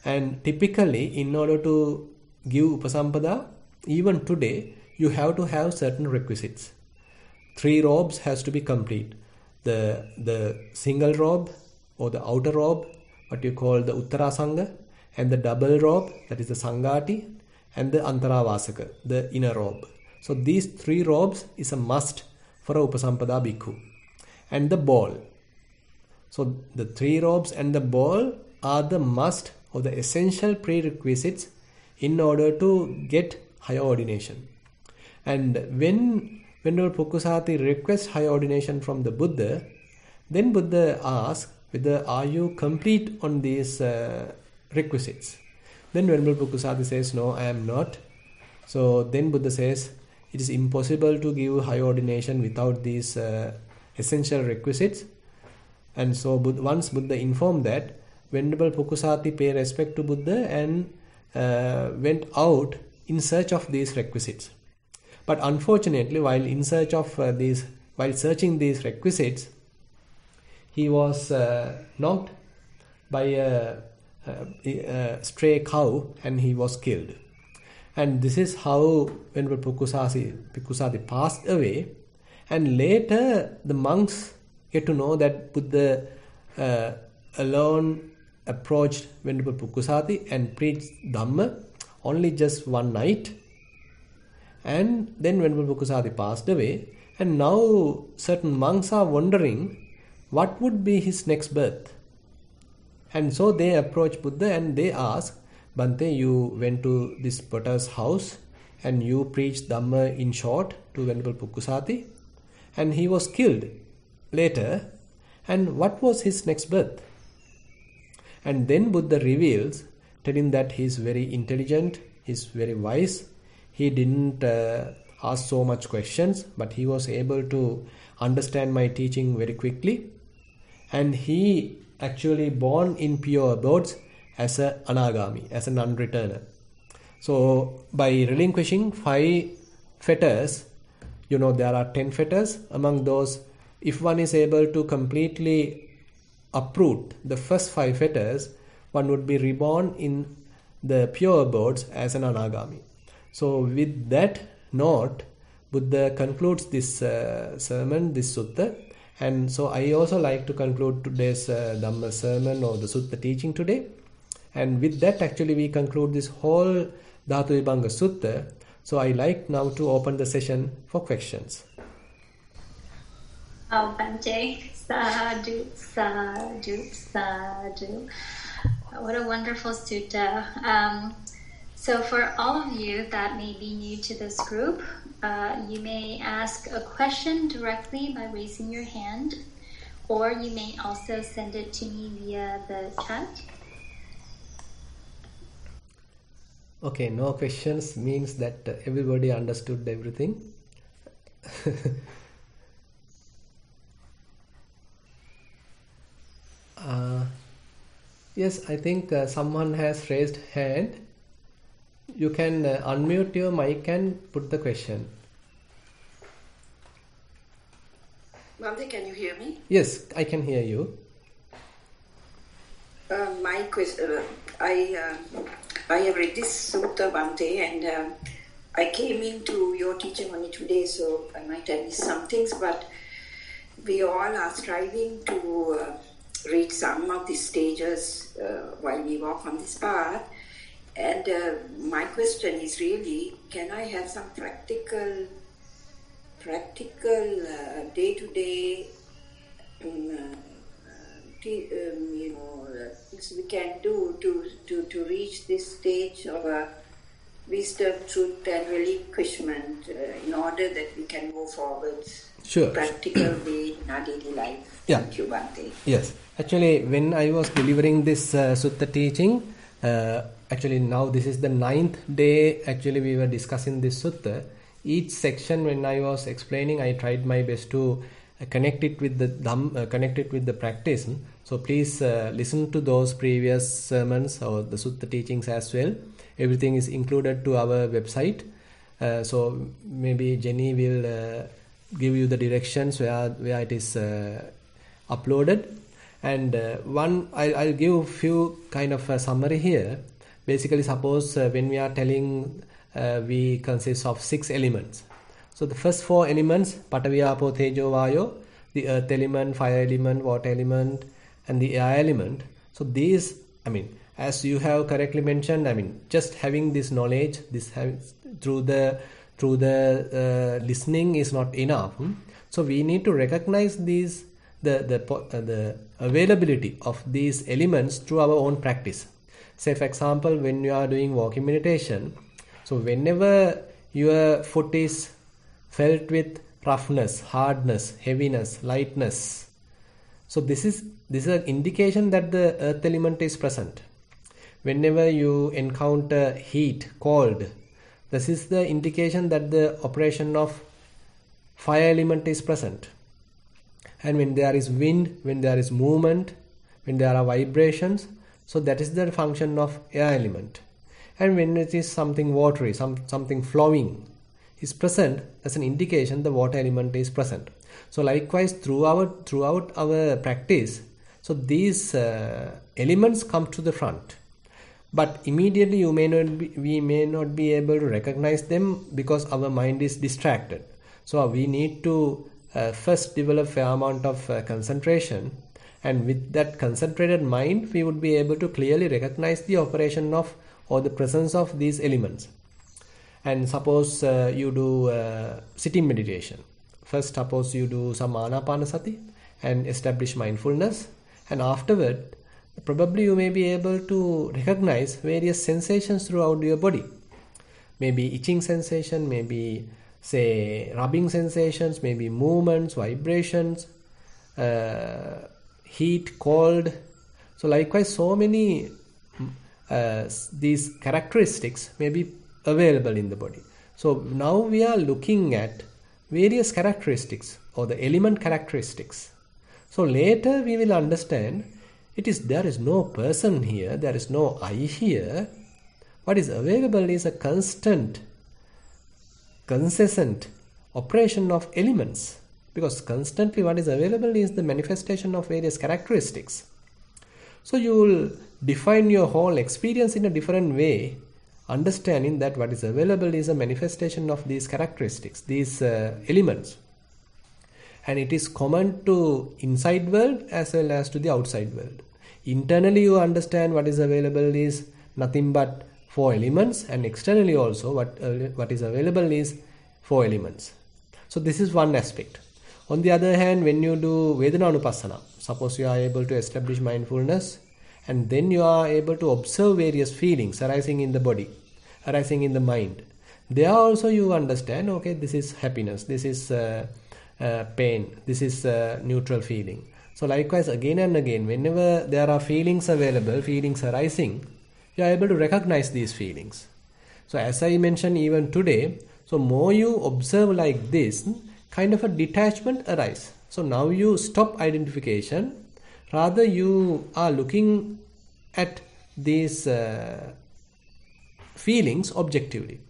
And typically, in order to give Upasampada, even today, you have to have certain requisites three robes has to be complete. The the single robe or the outer robe what you call the uttarasanga and the double robe that is the sangati and the antaravasaka the inner robe. So these three robes is a must for a upasampada bhikkhu. And the ball. So the three robes and the ball are the must or the essential prerequisites in order to get higher ordination. And when Venerable Pukkusati requests high ordination from the Buddha, then Buddha asks whether are you complete on these uh, requisites. Then Venerable Pukkusati says, no, I am not. So then Buddha says, it is impossible to give high ordination without these uh, essential requisites. And so once Buddha informed that, Venerable Pukkusati paid respect to Buddha and uh, went out in search of these requisites. But unfortunately, while in search of uh, these, while searching these requisites, he was uh, knocked by a, a, a, stray cow and he was killed. And this is how Venerable Pukkusati, passed away. And later, the monks get to know that Buddha uh, alone approached Venerable Pukkusati and preached Dhamma only just one night and then Venerable Pukkusati passed away, and now certain monks are wondering what would be his next birth. And so they approach Buddha and they ask, Bante, you went to this potter's house and you preached Dhamma in short to Venerable Pukkusati, and he was killed later. And what was his next birth? And then Buddha reveals, telling that he is very intelligent, he is very wise, he didn't uh, ask so much questions but he was able to understand my teaching very quickly and he actually born in pure abodes as a anagami, as an non-returner. So by relinquishing five fetters, you know there are 10 fetters. Among those, if one is able to completely uproot the first five fetters, one would be reborn in the pure abodes as an anagami. So with that note, Buddha concludes this uh, sermon, this sutta. And so I also like to conclude today's uh, Dhamma sermon or the sutta teaching today. And with that, actually, we conclude this whole Dhatu Vibhanga Sutta. So I like now to open the session for questions. Oh, Bante, sadhu, sadhu, sadhu. What a wonderful sutta. Um, so, for all of you that may be new to this group, uh, you may ask a question directly by raising your hand, or you may also send it to me via the chat. Okay, no questions means that everybody understood everything. uh, yes, I think uh, someone has raised hand. You can uh, unmute your mic and put the question. Bhante, can you hear me? Yes, I can hear you. Uh, my question, uh, I uh, I have read this sutta Bhante, and uh, I came into your teaching only today, so I might have missed some things, but we all are striving to uh, reach some of these stages uh, while we walk on this path. And uh, my question is really, can I have some practical, practical day to day, you know, things we can do to, to, to reach this stage of a wisdom, truth, and relinquishment uh, in order that we can move forward Sure. practical way in our daily life. Yeah. Thank you, Bhante. Yes, actually, when I was delivering this uh, sutta teaching, uh, actually now this is the ninth day. Actually, we were discussing this sutta. Each section, when I was explaining, I tried my best to uh, connect it with the dham, uh, connect it with the practice. So please uh, listen to those previous sermons or the sutta teachings as well. Everything is included to our website. Uh, so maybe Jenny will uh, give you the directions where where it is uh, uploaded and one I'll, I'll give few kind of a summary here basically suppose uh, when we are telling uh, we consist of six elements. So the first four elements patavi apo tejo vayo the earth element fire element water element and the air element. So these i mean as you have correctly mentioned i mean just having this knowledge this have, through the through the uh, listening is not enough. Hmm? so we need to recognize these the the uh, the availability of these elements through our own practice say for example when you are doing walking meditation so whenever your foot is felt with roughness hardness heaviness lightness so this is this is an indication that the earth element is present. Whenever you encounter heat cold this is the indication that the operation of fire element is present. And when there is wind when there is movement when there are vibrations so that is the function of air element. And when it is something watery some something flowing is present as an indication the water element is present. So likewise throughout throughout our practice so these uh, elements come to the front. But immediately you may not be, we may not be able to recognize them because our mind is distracted. So we need to uh, first develop fair amount of uh, concentration and with that concentrated mind we would be able to clearly recognize the operation of or the presence of these elements. And suppose uh, you do uh, sitting meditation. First suppose you do some anapanasati and establish mindfulness. And afterward probably you may be able to recognize various sensations throughout your body. Maybe itching sensation maybe say rubbing sensations maybe movements vibrations. Uh, heat cold. So likewise so many uh, these characteristics may be available in the body. So now we are looking at various characteristics or the element characteristics. So later we will understand it is there is no person here, there is no I here. What is available is a constant, consistent operation of elements because constantly what is available is the manifestation of various characteristics. So you will define your whole experience in a different way, understanding that what is available is a manifestation of these characteristics, these uh, elements. And it is common to inside world as well as to the outside world. Internally you understand what is available is nothing but four elements and externally also what, uh, what is available is four elements. So this is one aspect. On the other hand, when you do Vedananupassana, suppose you are able to establish mindfulness and then you are able to observe various feelings arising in the body, arising in the mind. There also you understand, okay, this is happiness, this is uh, uh, pain, this is uh, neutral feeling. So likewise, again and again, whenever there are feelings available, feelings arising, you are able to recognize these feelings. So as I mentioned even today, so more you observe like this, kind of a detachment arise. So now you stop identification, rather you are looking at these uh, feelings objectively.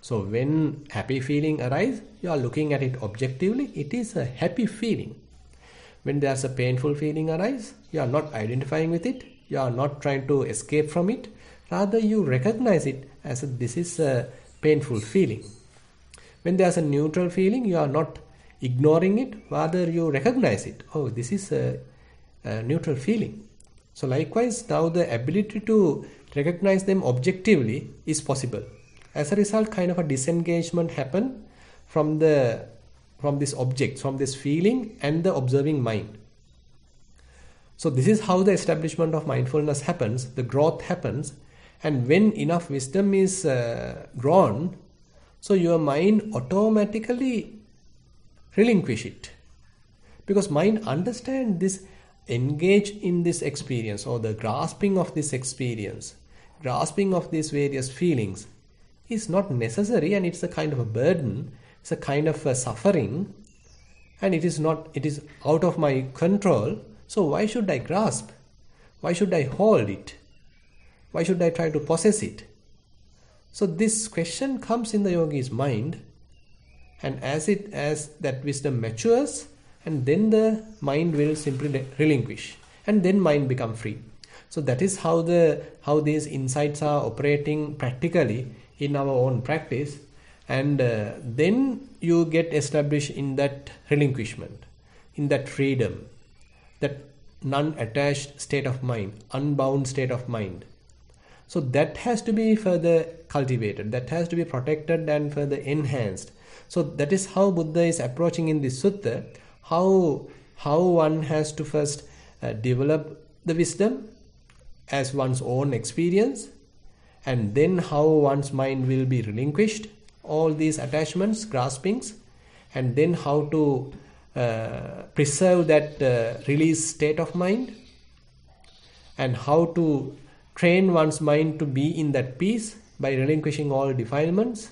So when happy feeling arise, you are looking at it objectively, it is a happy feeling. When there's a painful feeling arise, you are not identifying with it, you are not trying to escape from it, rather you recognize it as a, this is a painful feeling. When there's a neutral feeling, you are not ignoring it, rather you recognize it. Oh, this is a, a neutral feeling. So likewise, now the ability to recognize them objectively is possible. As a result, kind of a disengagement happen from the from this object, from this feeling and the observing mind. So this is how the establishment of mindfulness happens, the growth happens, and when enough wisdom is uh, grown, so your mind automatically relinquish it. Because mind understand this, engage in this experience or the grasping of this experience, grasping of these various feelings is not necessary and it's a kind of a burden, it's a kind of a suffering and it is not, it is out of my control. So why should I grasp? Why should I hold it? Why should I try to possess it? So this question comes in the yogi's mind, and as it as that wisdom matures, and then the mind will simply relinquish, and then mind become free. So that is how the how these insights are operating practically in our own practice, and uh, then you get established in that relinquishment, in that freedom, that non-attached state of mind, unbound state of mind. So that has to be further cultivated, that has to be protected and further enhanced. So that is how Buddha is approaching in this sutta, how, how one has to first uh, develop the wisdom as one's own experience and then how one's mind will be relinquished, all these attachments, graspings, and then how to uh, preserve that uh, release state of mind and how to train one's mind to be in that peace by relinquishing all defilements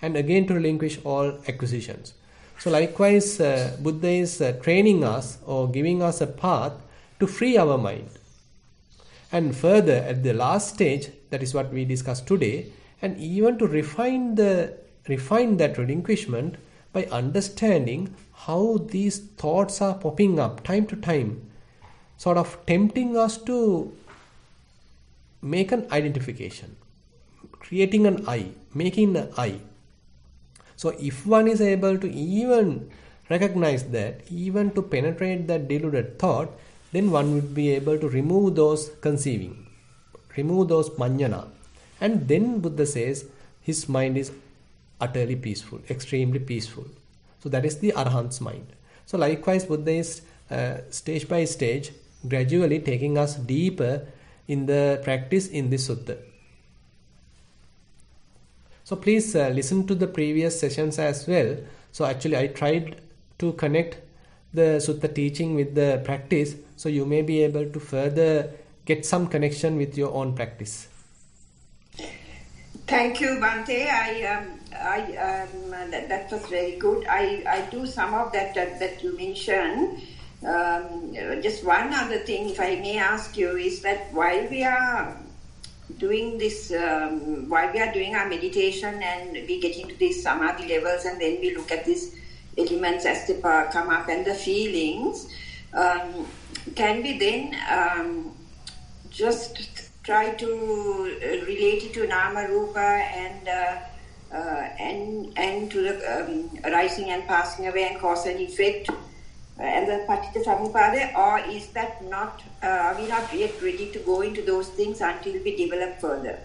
and again to relinquish all acquisitions. So, likewise, uh, Buddha is uh, training us or giving us a path to free our mind. And further, at the last stage, that is what we discussed today, and even to refine the refine that relinquishment by understanding how these thoughts are popping up time to time, sort of tempting us to make an identification, creating an I, making an I. So if one is able to even recognize that, even to penetrate that deluded thought, then one would be able to remove those conceiving, remove those manjana. And then Buddha says his mind is utterly peaceful, extremely peaceful. So that is the Arahant's mind. So likewise, Buddha is uh, stage by stage, gradually taking us deeper in the practice in this sutta. So please uh, listen to the previous sessions as well. So actually I tried to connect the sutta teaching with the practice so you may be able to further get some connection with your own practice. Thank you, Bante. I, um, I, um, that, that was very good. I, I do some of that that, that you mentioned. Um, just one other thing, if I may ask you, is that while we are doing this, um, while we are doing our meditation and we get into these samadhi levels, and then we look at these elements as they come up and the feelings, um, can we then um, just try to uh, relate it to nama rupa and uh, uh, and and to the um, rising and passing away and cause and effect and the paticca samuppada or is that not uh, are we not yet ready to go into those things until we develop further?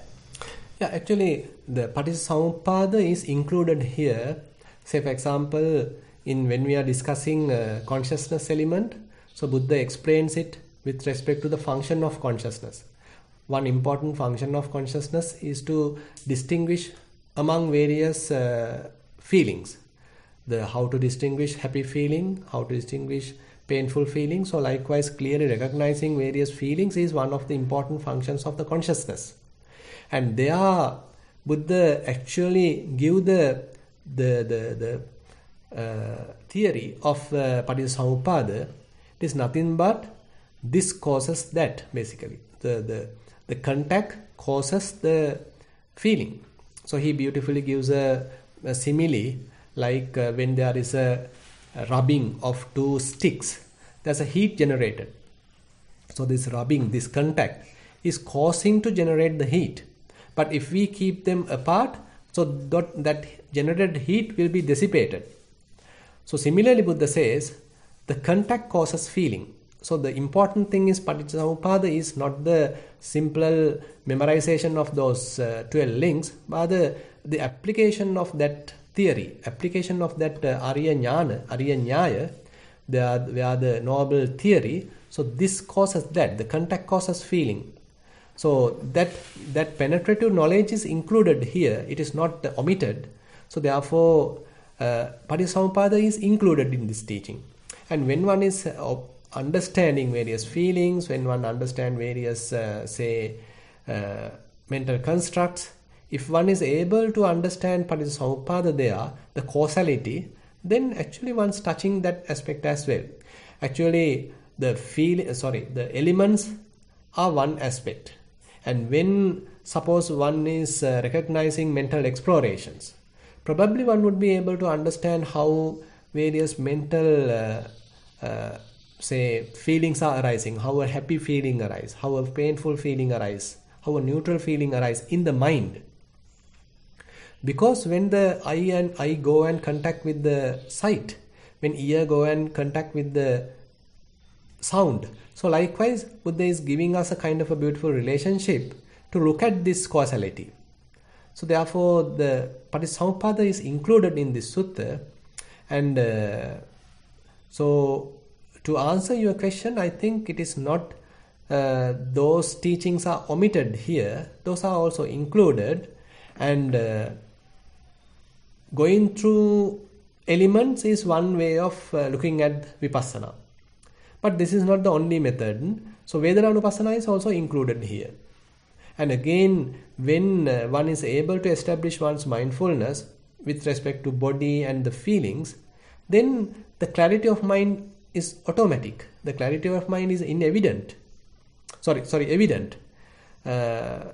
Yeah actually the paticca is included here. Say for example in when we are discussing uh, consciousness element so buddha explains it with respect to the function of consciousness. One important function of consciousness is to distinguish among various uh, feelings the how to distinguish happy feeling how to distinguish painful feeling so likewise clearly recognizing various feelings is one of the important functions of the consciousness. And they are buddha actually give the the the, the uh, theory of uh, it is nothing but this causes that basically. The the the contact causes the feeling. So he beautifully gives a, a simile like uh, when there is a, rubbing of two sticks there's a heat generated. So this rubbing this contact is causing to generate the heat. But if we keep them apart so that, that generated heat will be dissipated. So similarly buddha says the contact causes feeling. So the important thing is Paticca is not the simple memorization of those uh, 12 links, but the, the application of that theory, application of that uh, Arya Jnana, Arya Nyaya, they are, they are the noble theory. So this causes that, the contact causes feeling. So that that penetrative knowledge is included here. It is not omitted. So therefore, uh, is included in this teaching. And when one is uh, understanding various feelings, when one understand various, uh, say, uh, mental constructs, if one is able to understand Paticca there, the causality, then actually one's touching that aspect as well. Actually, the feel, sorry, the elements are one aspect. And when suppose one is uh, recognizing mental explorations, probably one would be able to understand how various mental uh, uh, say feelings are arising how a happy feeling arises, how a painful feeling arises, how a neutral feeling arises in the mind because when the eye and eye go and contact with the sight when ear go and contact with the sound so likewise buddha is giving us a kind of a beautiful relationship to look at this causality. So therefore the paticca is included in this sutta and uh, so to answer your question, I think it is not uh, those teachings are omitted here, those are also included, and uh, going through elements is one way of uh, looking at vipassana. But this is not the only method. So Vedananupassana is also included here. And again, when uh, one is able to establish one's mindfulness with respect to body and the feelings, then the clarity of mind is automatic. The clarity of mind is inevident. Sorry, sorry, evident. Uh,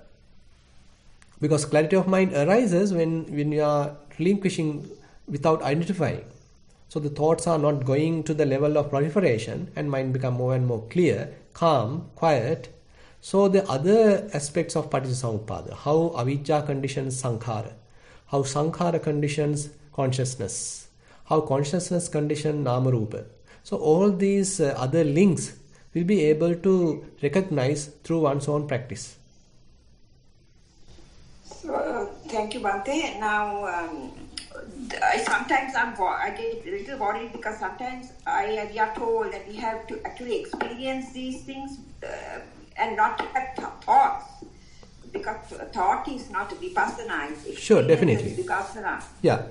because clarity of mind arises when, when you are relinquishing without identifying. So the thoughts are not going to the level of proliferation and mind become more and more clear, calm, quiet. So the other aspects of Paticca how avijja conditions sankhara, how sankhara conditions consciousness, how consciousness condition namarupa, so all these uh, other links will be able to recognize through one's own practice. Uh, thank you, Bante. Now, um, I sometimes I'm I get a little worried because sometimes I we are told that we have to actually experience these things uh, and not have th- thoughts because thought is not vipassana. Sure, definitely. Vipassana. Yeah.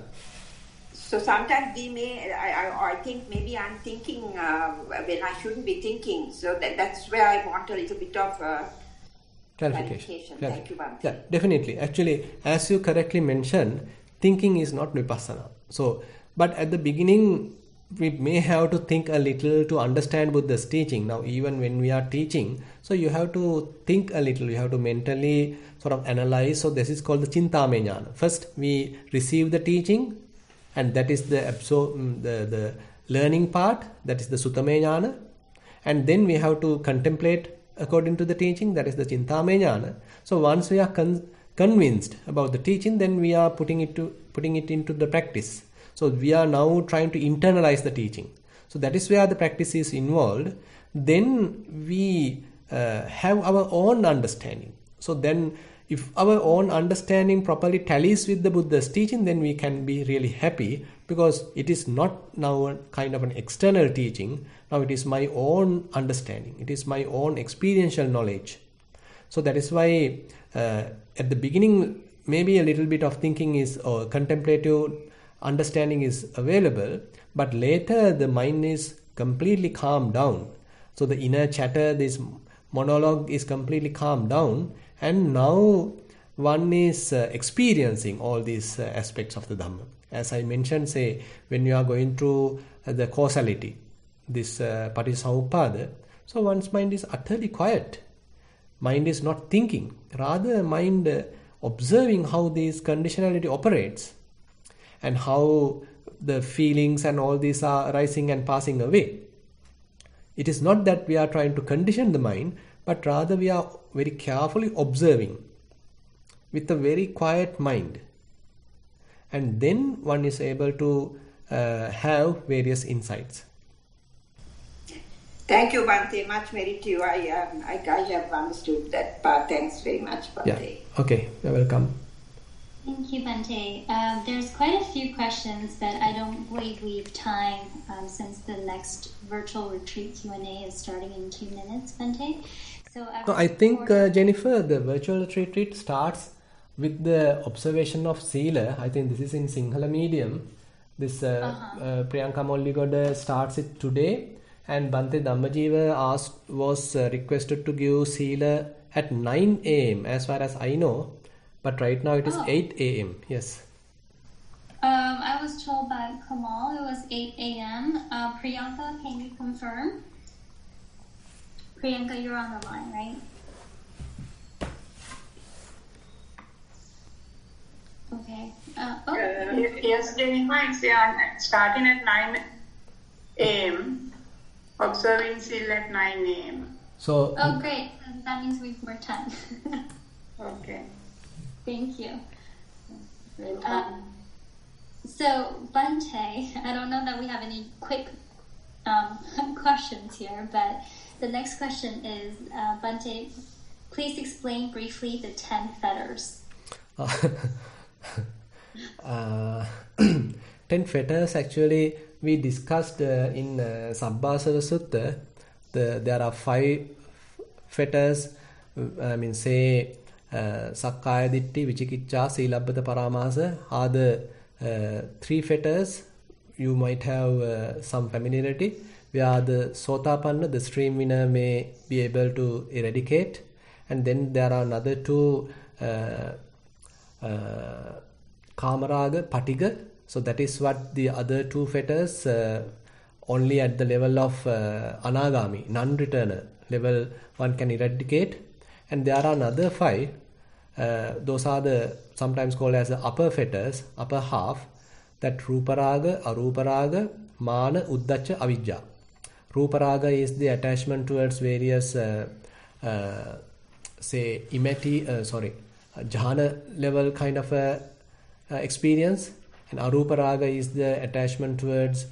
So sometimes we may, I, I, I think maybe I'm thinking uh, when I shouldn't be thinking. So that, that's where I want a little bit of uh, clarification. Thank you, Yeah, definitely. Actually, as you correctly mentioned, thinking is not vipassana. So, but at the beginning, we may have to think a little to understand Buddha's teaching. Now, even when we are teaching, so you have to think a little, you have to mentally sort of analyze. So, this is called the Chintame Jnana. First, we receive the teaching, and that is the, absor- mm, the, the learning part, that is the Sutame Jnana. And then we have to contemplate according to the teaching, that is the Chintame Jnana. So, once we are con- convinced about the teaching, then we are putting it to putting it into the practice. So we are now trying to internalize the teaching. So that is where the practice is involved. Then we uh, have our own understanding. So then, if our own understanding properly tallies with the Buddha's teaching, then we can be really happy because it is not now a kind of an external teaching. Now it is my own understanding. It is my own experiential knowledge. So that is why uh, at the beginning, maybe a little bit of thinking is or contemplative understanding is available, but later the mind is completely calmed down. So the inner chatter, this monologue is completely calmed down, and now one is uh, experiencing all these uh, aspects of the Dhamma. As I mentioned, say, when you are going through uh, the causality, this uh, Paticcasamuppada, so one's mind is utterly quiet. Mind is not thinking, rather, mind uh, observing how this conditionality operates and how the feelings and all these are rising and passing away. It is not that we are trying to condition the mind, but rather we are very carefully observing with a very quiet mind. And then one is able to uh, have various insights. Thank you, Bante. Much merit to you. I, um, I, I have understood that part. Thanks very much, Bante. Yeah. Okay. You're welcome. Thank you, Bante. Um, there's quite a few questions, but I don't believe we have time um, since the next virtual retreat Q&A is starting in two minutes, Bante. So no, I think, uh, Jennifer, the virtual retreat starts with the observation of Sila. I think this is in Sinhala medium. This uh, uh-huh. uh, Priyanka Molligoda starts it today. And Bante Dhammajiva asked, was uh, requested to give Sila at 9 a.m. as far as I know but right now it is oh. 8 a.m. Yes. Um, I was told by Kamal it was 8 a.m. Uh, Priyanka, can you confirm? Priyanka, you're on the line, right? Okay. Uh, oh. Uh, yes, Jennifer, it's yeah, starting at 9 a.m. Observing still at 9 a.m. So. Oh, great. That means we have more time. okay. Thank you. Um, so, Bante, I don't know that we have any quick um, questions here, but the next question is uh, Bante, please explain briefly the 10 fetters. uh, 10 fetters actually we discussed uh, in uh, Sabbasava Sutta. The, there are five fetters, I mean, say Sakkaya Ditti, Vichikicha, Silabbata Paramasa are the uh, three fetters you might have uh, some familiarity where the Sotapanna, the stream winner may be able to eradicate and then there are another two uh, uh, Kamaraga, Patiga so that is what the other two fetters uh, only at the level of uh, Anagami, non-returner level one can eradicate and there are another five uh, those are the sometimes called as the upper fetters, upper half, that Ruparaga, Aruparaga, Mana, Uddacha, Avijja. Ruparaga is the attachment towards various, uh, uh, say, imati, uh, sorry, jhana level kind of a, uh, experience, and Aruparaga is the attachment towards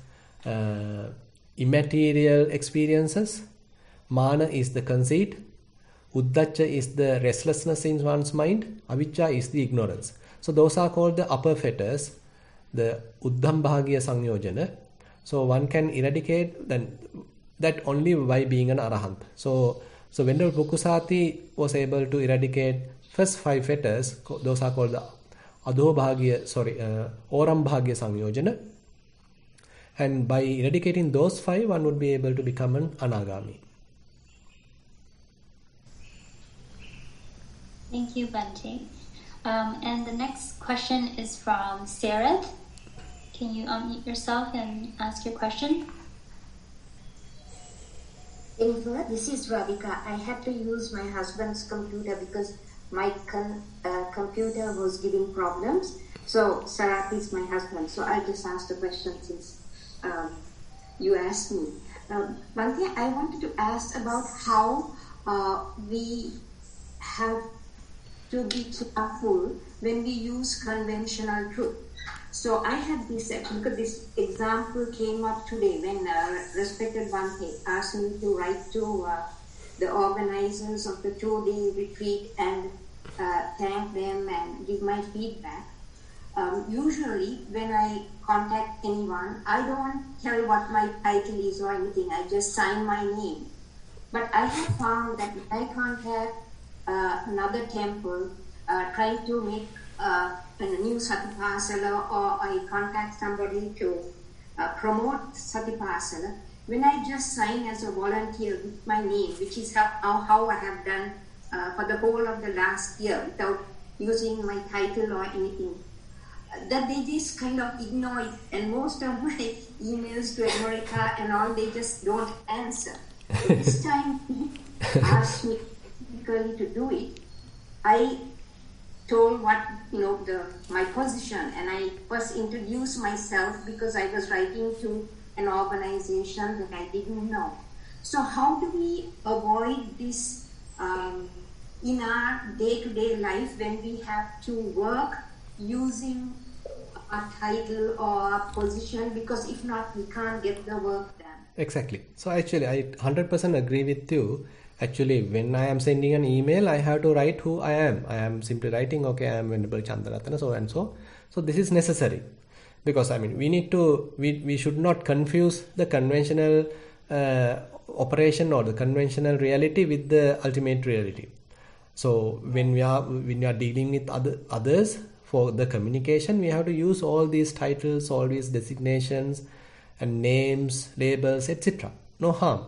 uh, immaterial experiences. Mana is the conceit, Uddacha is the restlessness in one's mind. Avijja is the ignorance. So those are called the upper fetters, the Uddham Bhagya Sanyojana. So one can eradicate then that only by being an arahant. So so Venerable Pukusati was able to eradicate first five fetters. Those are called the Adho Bhagya, sorry, uh, Oram Bhagya Sanyojana. And by eradicating those five, one would be able to become an anagami. Thank you, Bante. Um, and the next question is from Sarath. can you unmute yourself and ask your question? Jennifer, this is Radhika. I had to use my husband's computer because my con- uh, computer was giving problems. So Sarath is my husband. So I just asked the question since um, you asked me. Um, thing I wanted to ask about how uh, we have to be careful when we use conventional truth. So I had this because this example came up today when uh, respected one asked me to write to uh, the organizers of the two-day retreat and uh, thank them and give my feedback. Um, usually, when I contact anyone, I don't tell what my title is or anything. I just sign my name. But I have found that if I contact uh, another temple, uh, trying to make uh, a new Satipasala or I contact somebody to uh, promote Satipasala, when I just sign as a volunteer with my name, which is how, how I have done uh, for the whole of the last year without using my title or anything, that they just kind of ignore it. And most of my emails to America and all, they just don't answer. So this time, asked me to do it. I told what you know the my position and i first introduced myself because i was writing to an organization that i didn't know. So how do we avoid this um, in our day-to-day life when we have to work using a title or a position? Because if not we can't get the work done. Exactly. So actually i 100% agree with you actually when i am sending an email i have to write who i am. I am simply writing okay i am venerable chandaratana so and so. So this is necessary. Because i mean we need to we, we should not confuse the conventional uh, operation or the conventional reality with the ultimate reality. So when we are when we are dealing with other others for the communication we have to use all these titles all these designations and names labels etc no harm.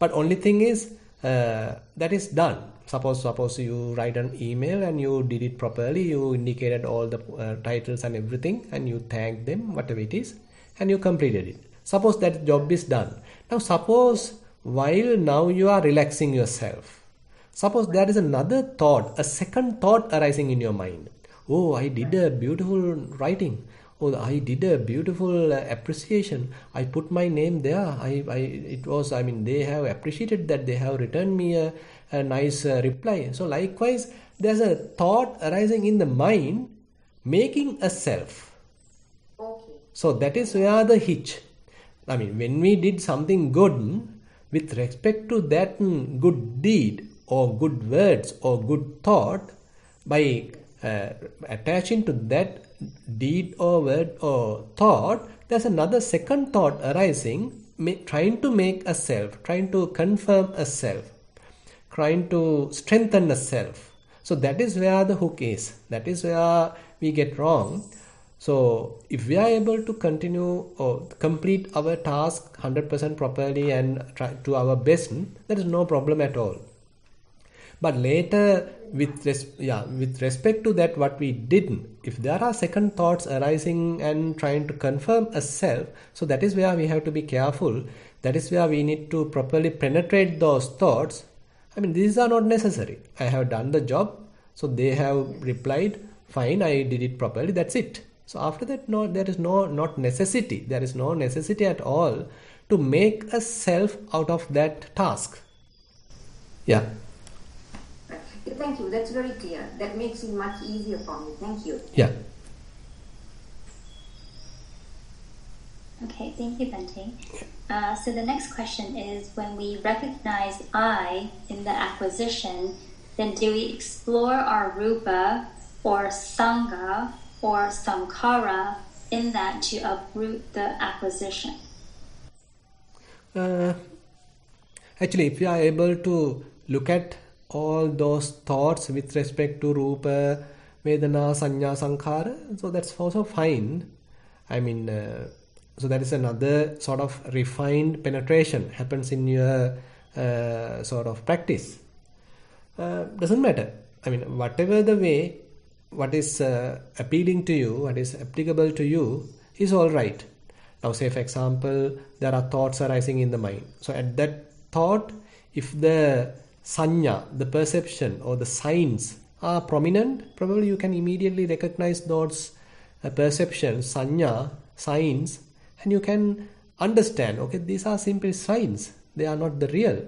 But only thing is uh, that is done. Suppose suppose you write an email and you did it properly you indicated all the uh, titles and everything and you thank them whatever it is and you completed it. Suppose that job is done. Now suppose while now you are relaxing yourself suppose there is another thought a second thought arising in your mind. Oh i did a beautiful writing oh i did a beautiful uh, appreciation. I put my name there. I, I it was i mean they have appreciated that they have returned me a, a nice uh, reply. So likewise there's a thought arising in the mind making a self. Okay. So that is where the hitch. I mean when we did something good with respect to that mm, good deed or good words or good thought by uh, attaching to that deed or word or thought, there's another second thought arising, trying to make a self, trying to confirm a self, trying to strengthen a self. So that is where the hook is. That is where we get wrong. So if we are able to continue or complete our task 100% properly and try to our best, there is no problem at all. But later with res- yeah with respect to that what we didn't if there are second thoughts arising and trying to confirm a self so that is where we have to be careful. That is where we need to properly penetrate those thoughts. I mean these are not necessary. I have done the job so they have replied fine i did it properly that's it. So after that no there is no not necessity. There is no necessity at all to make a self out of that task. Yeah Thank you. That's very clear. That makes it much easier for me. Thank you. Yeah. Okay, thank you, Bante. Uh, so the next question is when we recognize I in the acquisition, then do we explore our rupa or sanya or samkhara in that to uproot the acquisition? Uh, actually, if you are able to look at all those thoughts with respect to rupa, vedana, sanya, sankhara. So that's also fine. I mean, uh, so that is another sort of refined penetration happens in your uh, sort of practice. Uh, doesn't matter. I mean, whatever the way, what is uh, appealing to you, what is applicable to you, is all right now say for example there are thoughts arising in the mind so at that thought if the sanya the perception or the signs are prominent probably you can immediately recognize those uh, perceptions sanya signs and you can understand okay these are simply signs they are not the real.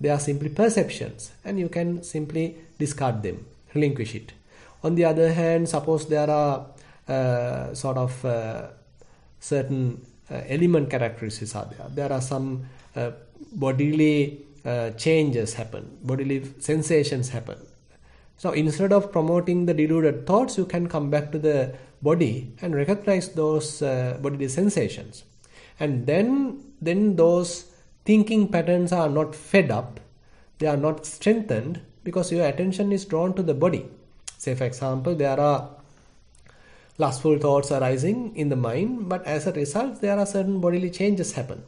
They are simply perceptions and you can simply discard them relinquish it. On the other hand suppose there are uh, sort of uh, certain uh, element characteristics are there. There are some uh, bodily uh, changes happen. Bodily sensations happen. So instead of promoting the deluded thoughts you can come back to the body and recognize those uh, bodily sensations. And then then those thinking patterns are not fed up. They are not strengthened because your attention is drawn to the body. Say for example there are lustful thoughts arising in the mind but as a result there are certain bodily changes happen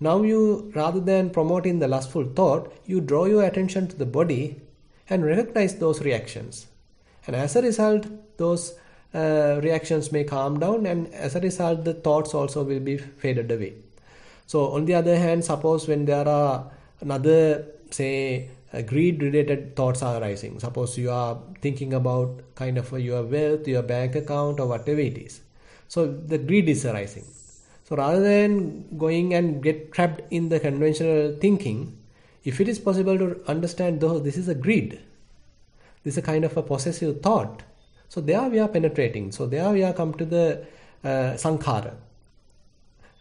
now you rather than promoting the lustful thought you draw your attention to the body and recognize those reactions. And as a result those uh, reactions may calm down and as a result the thoughts also will be faded away. So on the other hand suppose when there are another say greed related thoughts are arising. Suppose you are thinking about kind of your wealth your bank account or whatever it is. So the greed is arising so rather than going and get trapped in the conventional thinking if it is possible to understand though this is a greed this is a kind of a possessive thought so there we are penetrating. So there we are come to the uh, sankhara.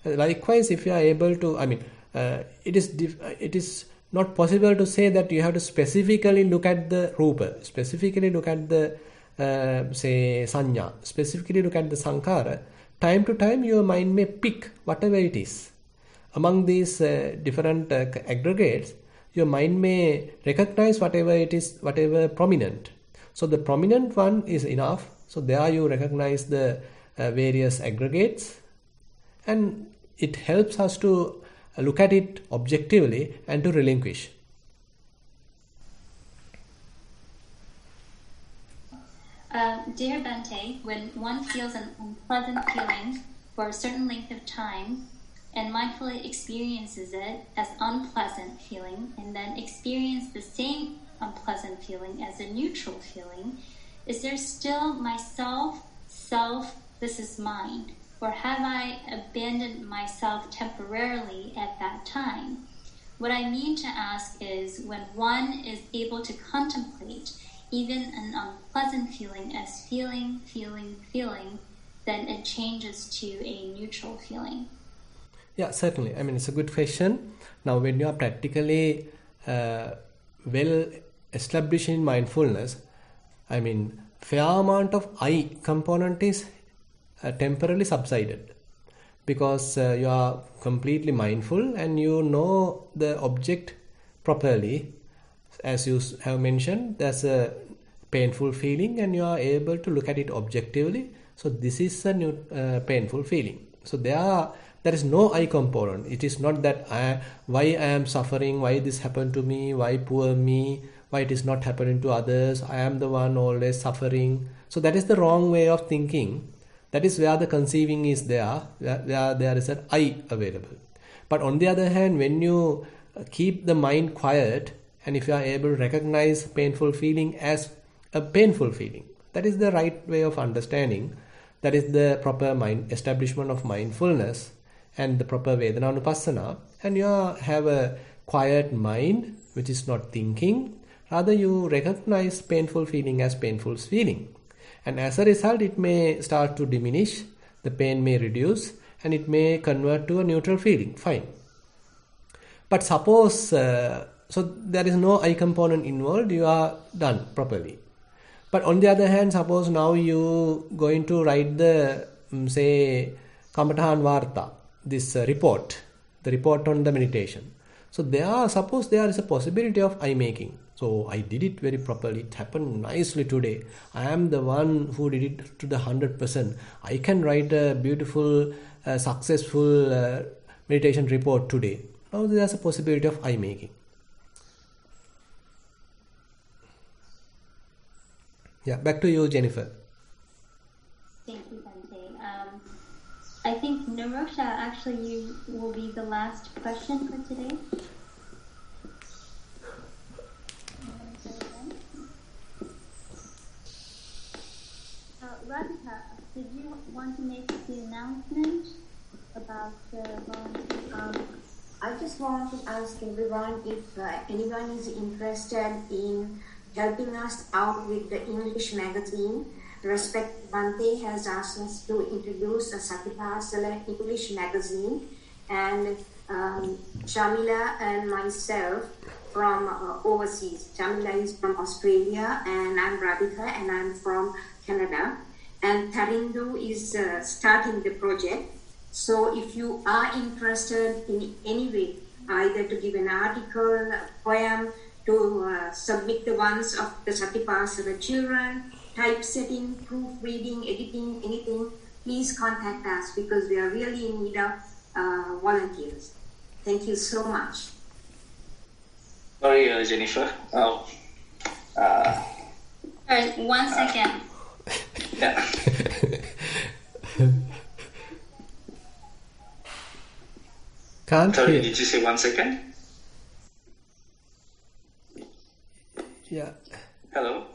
Likewise if you are able to i mean uh, it is dif- it is not possible to say that you have to specifically look at the rupa specifically look at the uh, say sanya specifically look at the sankhara time to time your mind may pick whatever it is. Among these uh, different uh, aggregates your mind may recognize whatever it is whatever prominent. So the prominent one is enough. So there you recognize the uh, various aggregates. And it helps us to look at it objectively and to relinquish Uh, dear Bante, when one feels an unpleasant feeling for a certain length of time and mindfully experiences it as unpleasant feeling and then experience the same unpleasant feeling as a neutral feeling, is there still myself, self, this is mine? Or have I abandoned myself temporarily at that time? What I mean to ask is when one is able to contemplate even an unpleasant feeling as feeling, feeling, feeling, then it changes to a neutral feeling. Yeah, certainly. I mean, it's a good question. Now, when you are practically uh, well established in mindfulness, I mean, fair amount of I component is uh, temporarily subsided because uh, you are completely mindful and you know the object properly as you have mentioned there's a painful feeling and you are able to look at it objectively. So this is a new uh, painful feeling. So there are there is no i component. It is not that I, why i am suffering why this happened to me why poor me why it is not happening to others. I am the one always suffering. So that is the wrong way of thinking. That is where the conceiving is there where, there is an i available. But on the other hand when you keep the mind quiet and if you are able to recognize painful feeling as a painful feeling that is the right way of understanding. That is the proper mind establishment of mindfulness and the proper vedananupassana and you have a quiet mind which is not thinking. Rather you recognize painful feeling as painful feeling. And as a result it may start to diminish the pain may reduce and it may convert to a neutral feeling. Fine. But suppose uh, so there is no i component involved. You are done properly. But on the other hand suppose now you going to write the um, say kamatahan varta this uh, report the report on the meditation. So there are suppose there is a possibility of i making. So i did it very properly. It happened nicely today. I am the one who did it to the 100% i can write a beautiful uh, successful uh, meditation report today. Now there's a possibility of i making yeah back to you jennifer Thank you, Bante. Um, Harsha, actually, you will be the last question for today. Uh, Radhika, did you want to make the announcement about the volunteer? Um, I just want to ask everyone if uh, anyone is interested in helping us out with the English magazine. Respect Bante has asked us to introduce a Satipasala English magazine, and um, Shamila and myself from uh, overseas. Shamila is from Australia, and I'm Radhika, and I'm from Canada. And Tarindu is uh, starting the project. So if you are interested in any way, either to give an article, a poem, to uh, submit the ones of the Satipasala children, typesetting, proofreading, editing, anything, please contact us because we are really in need of uh, volunteers. Thank you so much. Sorry, uh, Jennifer. Oh, uh, Sorry, one second. yeah. Can't Sorry, hear. did you say one second? Yeah, Hello?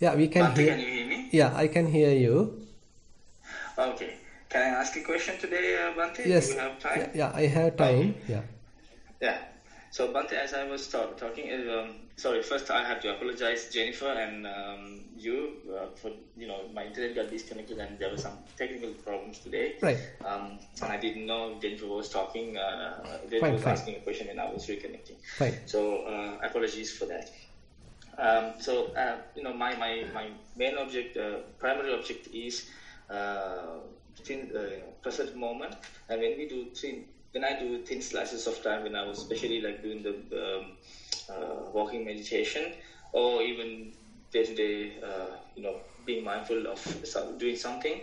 yeah, we can Bhante, hear. can you hear me? Yeah, I can hear you. Okay. Can I ask a question today, uh, Bhante? Yes. Do you have time? Yeah, yeah, I have time. Yeah. Yeah. So, Bante, as I was ta- talking, uh, um, sorry, first I have to apologize, Jennifer and um, you, uh, for, you know, my internet got disconnected and there were some technical problems today. Right. Um, and I didn't know Jennifer was talking, uh, Jennifer Fine, was fine. asking a question and I was reconnecting. Fine. So, uh, apologies for that. Um, so, uh, you know, my, my, my main object, uh, primary object is uh, thin, uh, present moment. And when we do thin, when I do thin slices of time, when I was especially like doing the um, uh, walking meditation or even day to day, you know, being mindful of doing something,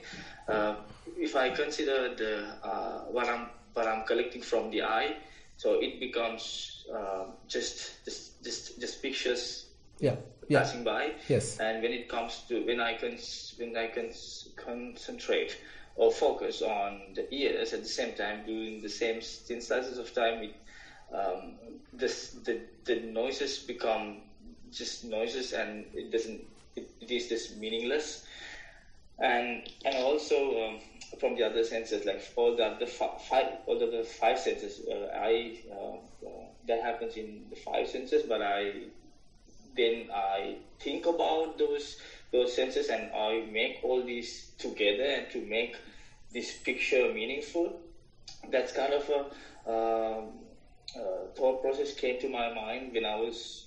uh, if I consider the uh, what I'm what I'm collecting from the eye, so it becomes uh, just just just just pictures Yeah. Yeah. passing by. Yes. And when it comes to when I can when I can concentrate or focus on the ears at the same time, doing the same thin slices of time, it, um, this the the noises become just noises, and it doesn't. It, it is just meaningless. And and also um, from the other senses, like all the other fi- five, all the other five senses, uh, I uh, uh, that happens in the five senses, but I then I think about those those senses and I make all these together and to make this picture meaningful. That's kind of a um, uh, thought process came to my mind when I was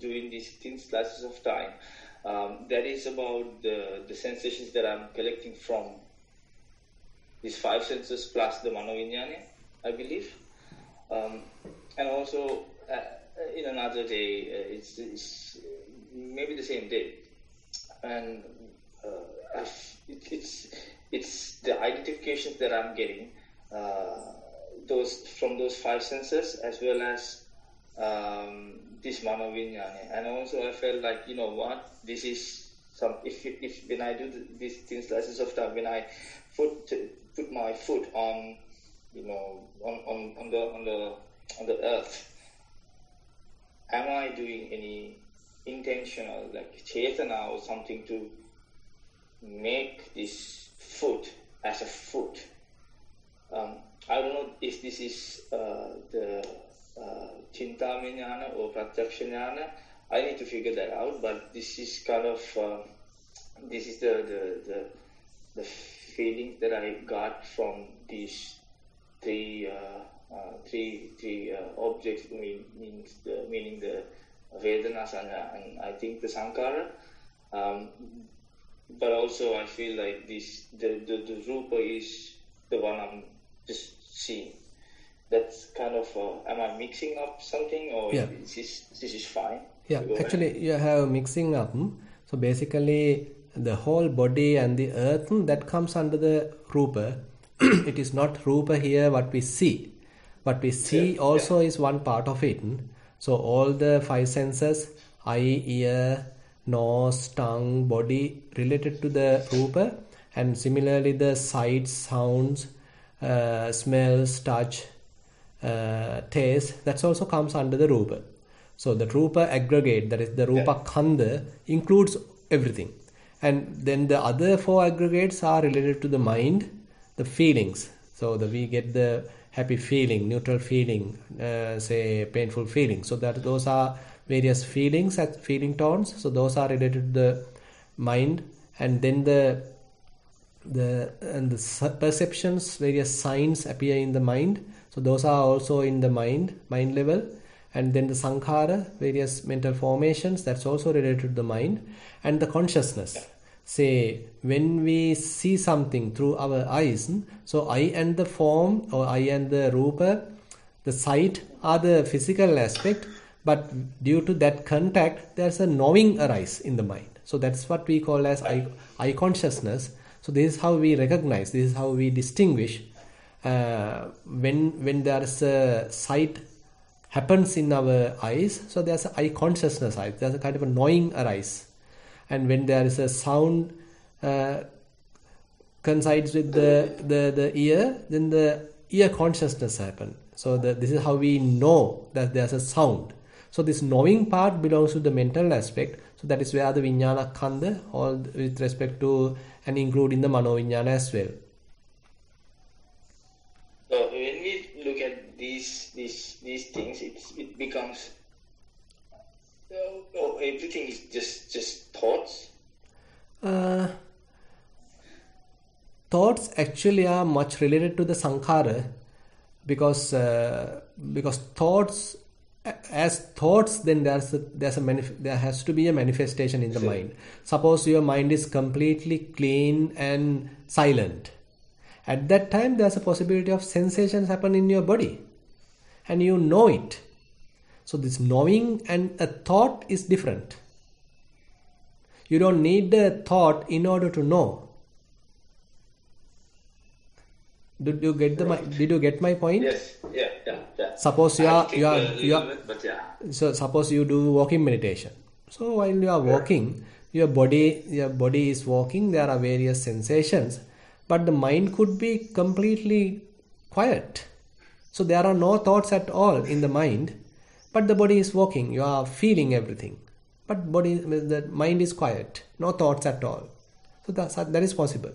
doing these thin slices of time. Um, that is about the, the sensations that I'm collecting from these five senses plus the manovinyane, I believe. Um, and also, uh, in another day, uh, it's, it's maybe the same day, and uh, it, it's it's the identifications that I'm getting uh, those from those five senses as well as um, this manovinyane, and also I felt like you know what this is some if if when I do the, these thin slices of time when I put put my foot on you know on, on, on the on the on the earth am I doing any intentional like chetana or something to make this foot as a foot um, I don't know if this is uh, the uh, chintamanyana or pratyaksha I need to figure that out but this is kind of uh, this is the the, the the feeling that I got from these three uh, three three uh, objects mean, means the meaning the Vedana Sanya and I think the Sankara. Um, but also I feel like this the, the, the Rupa is the one I'm just seeing. That's kind of uh, am I mixing up something or Yeah. this is this is fine? Yeah, Go ahead. actually, you have mixing up. So basically, the whole body and the earth that comes under the rupa. it is not rupa here what we see. What we see Yeah, also is one part of it. So all the five senses, eye, ear, nose, tongue, body related to the rupa, and similarly the sights, sounds, uh, smells, touch, uh, taste, that also comes under the Rupa. So the Rupa aggregate, that is the Rupa Kanda, includes everything. And then the other four aggregates are related to the mind, the feelings. So the, we get the happy feeling, neutral feeling, uh, say painful feeling. So that those are various feelings at feeling tones. So those are related to the mind, and then the the and the perceptions, various signs appear in the mind. So those are also in the mind, mind level. And then the sankhara, various mental formations, that's also related to the mind. And the consciousness. Say, when we see something through our eyes, so eye and the form, or eye and the rupa, the sight are the physical aspect, but due to that contact, there's a knowing arise in the mind. So that's what we call as eye, eye consciousness. So this is how we recognize, this is how we distinguish uh, when when there is a sight happens in our eyes. So there's eye consciousness. There's a kind of a knowing arise, and when there is a sound uh, coincides with the, the the ear, then the ear consciousness happen. So the, this is how we know that there's a sound. So this knowing part belongs to the mental aspect. So that is where the vijnana kanda, all with respect to and including the mano vijnana as well. So when we look at these these these things, it's, it becomes oh, everything is just just thoughts. Uh, thoughts actually are much related to the sankhara because uh, because thoughts as thoughts then there's a, there's a manif- there has to be a manifestation in the mind. Suppose your mind is completely clean and silent. At that time there's a possibility of sensations happen in your body and you know it. So this knowing and a thought is different you don't need a thought in order to know. Did you get the my, did you get my point? Yes, yeah, yeah, yeah. Suppose you are- you are- you are- bit, yeah. so suppose you do walking meditation. So while you are walking your body your body is walking there are various sensations but the mind could be completely quiet. So there are no thoughts at all in the mind but the body is walking. You are feeling everything but body the mind is quiet. No thoughts at all. So that's, that is possible.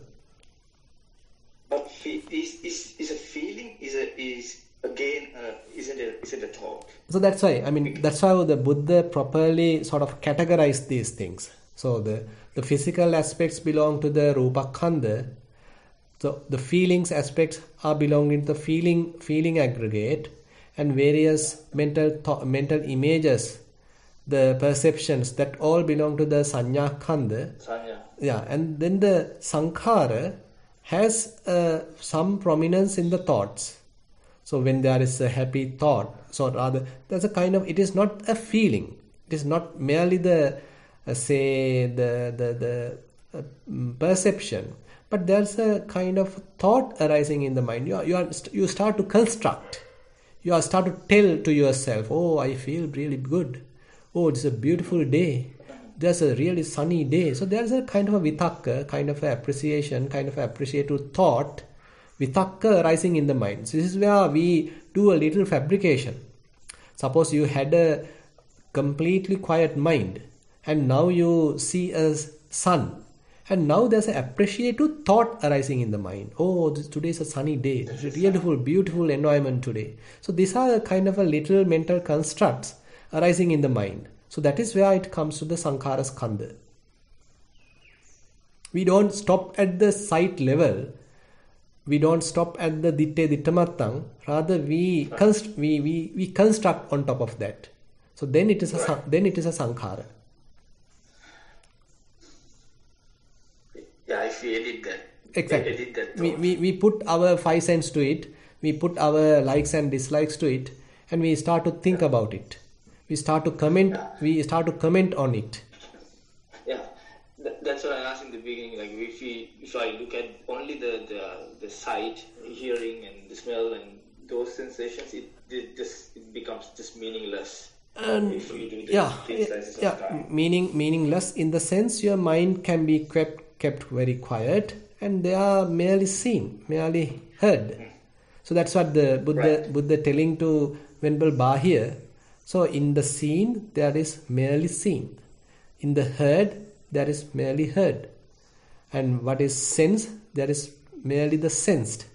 But is, is is a feeling is a is again uh, isn't a isn't a thought. so that's why i mean that's how the buddha properly sort of categorized these things. So the the physical aspects belong to the rupa kanda so the feelings aspects are belonging to the feeling feeling aggregate. And various mental mental images the perceptions that all belong to the sanya kanda Sanya. yeah and then the sankhara has uh, some prominence in the thoughts. So when there is a happy thought so rather there's a kind of it is not a feeling. It is not merely the uh, say the the the uh, perception but there's a kind of thought arising in the mind. You are, you are you start to construct. You are start to tell to yourself oh i feel really good oh it's a beautiful day. There's a really sunny day. So there's a kind of a vitakka kind of appreciation kind of appreciative thought vitakka arising in the mind. So this is where we do a little fabrication. Suppose you had a completely quiet mind and now you see a sun and now there's an appreciative thought arising in the mind. Oh this, today is a sunny day. It's a beautiful beautiful environment today. So these are kind of a little mental constructs arising in the mind. So that is where it comes to the sankhara skandha. We don't stop at the sight level. We don't stop at the ditthe ditthamattam. Rather we const- we, we we construct on top of that. So then it is a then it is a sankhara Yeah, if we edit that. exactly. Edit that we, we we put our five cents to it. We put our likes and dislikes to it. And we start to think about it we start to comment we start to comment on it Yeah, that, that's what I asked in the beginning. Like if we, if I look at only the, the the sight, hearing, and the smell, and those sensations, it, it just it becomes just meaningless. and if you do yeah yeah meaning meaningless in the sense your mind can be kept kept very quiet and they are merely seen merely heard hmm. So that's what the Buddha Right. Buddha telling to Venerable Bahiya. So in the seen there is merely seen. In the heard there is merely heard. And what is sensed there is merely the sensed.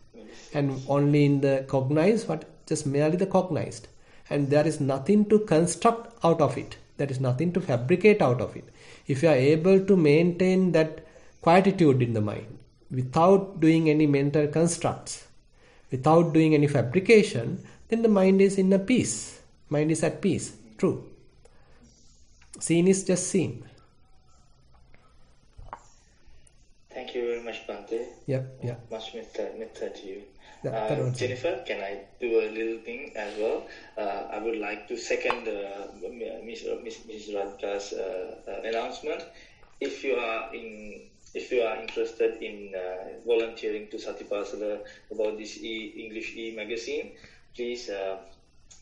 And only in the cognized what just merely the cognized. And there is nothing to construct out of it. There is nothing to fabricate out of it. If you are able to maintain that quietude in the mind without doing any mental constructs, without doing any fabrication, then the mind is in a peace. Mind is at peace. True. Seen is just seen. Thank you very much, Bante. Yeah, yeah. Much metta, metta to you. Uh. Jennifer, can I do a little thing as well? Uh, I would like to second uh, Ms. Ms. Ms. Uh, uh, announcement. If you are in, if you are interested in uh, volunteering to Satipasala about this e English e magazine, please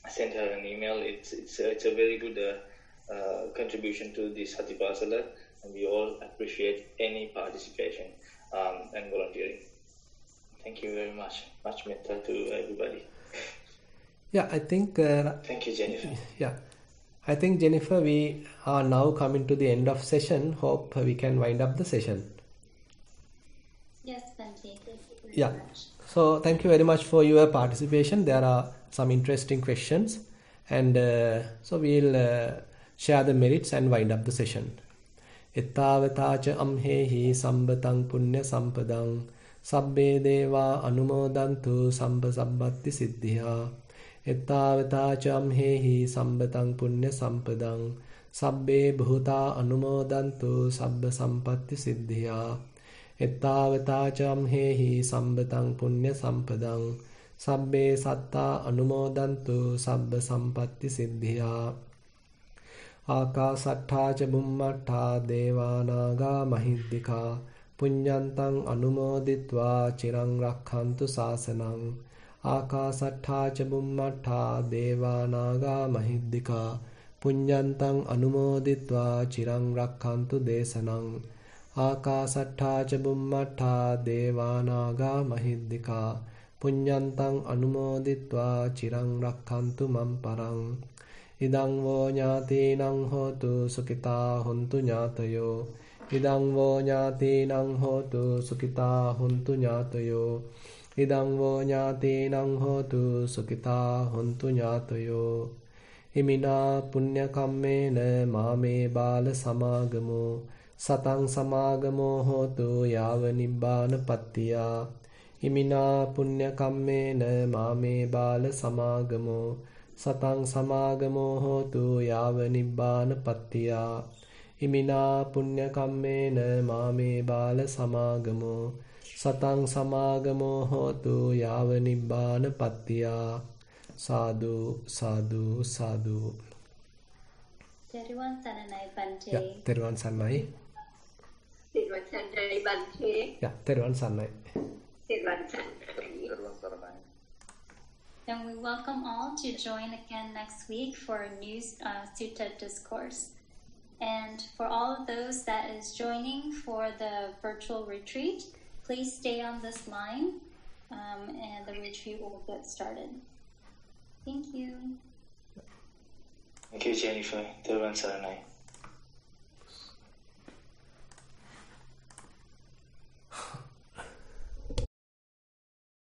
send her an email. It's it's a, it's a very good uh, uh, contribution to this Hati Satipasala, and we all appreciate any participation um, and volunteering. Thank you very much. Much metta to everybody. Yeah, I think uh, Thank you, Jennifer. Yeah, I think Jennifer, we are now coming to the end of session. Hope we can wind up the session. Yes, Bante. Thank you very Yeah. much. So thank you very much for your participation. There are some interesting questions, and uh, so we'll uh, share the merits and wind up the session. එත්තාවතාච අම්හෙහි සම්බතං පුුණ්‍ය සම්පදං සබ්බේ දේවා අනුමෝදන්තු සම්ප සබ්බත්ති සිද්ධියා එත්තාවතාච අම්හෙහි සම්බතං පුුණ්‍ය සම්පදං සබ්බේ භූතා අනුමෝදන්තු සබ්බ සම්පත්ති සිද්ධියා එත්තාවතාචම්හෙහි සම්බතං පුුණ්‍ය සම්පදං සබ්බේ සත්තා අනුමෝදන්තු සබ්බ සම්පatti සිද්ධියා. ආකාසට්ඨා ච බුම්මට්ඨා දේවානාගා මහිද්దికා පුඤ්ඤන්තං අනුමෝදිත්වා චිරං රක්ඛන්තු සාසනං ආකාසට්ඨා ච බුම්මට්ඨා දේවානාගා මහිද්దికා පුඤ්ඤන්තං අනුමෝදිත්වා චිරං රක්ඛන්තු දේශනං. ආකාසට්ඨා ච බුම්මට්ඨා දේවානාගා මහිද්దికා පුඤ්ඤන්තං අනුමෝදිත්වා චිරං රක්ඛන්තු මම් පරං ඉදං වෝ ඥාතීනං හෝතු සුඛිතා හොන්තු ඥාතයෝ ඉදං වෝ ඥාතීනං හෝතු සුඛිතා හොන්තු ඥාතයෝ ඉදං වෝ ඥාතීනං හෝතු සුඛිතා හොන්තු ඥාතයෝ හිමිනා පුඤ්ඤ කම්මේන මාමේ බාල සමාගමෝ සතං සමාගමෝ හෝතු යාව නිබ්බාන පත්තියා හිමිනා පුඤ්ඤ කම්මේන මාමේ බාල සමාගමෝ සතං සමාගමෝ හෝතු යාව නිබ්බාන පත්තියා හිමිනා පුඤ්ඤ කම්මේන මාමේ බාල සමාගමෝ සතං සමාගමෝ හෝතු යාව නිබ්බාන පත්තියා සාදු සාදු සාදු Teruwan Saranai Bante. ය තෙරුවන් සන්නයි Siruan Sandai Bante. ය තෙරුවන් සන්නයි Teruwan Saranai. And we welcome all to join again next week for a new uh, Sutta discourse. And for all of those that is joining for the virtual retreat, please stay on this line um, and the retreat will get started. Thank you. Thank you, Jennifer. Teruvan Saranai.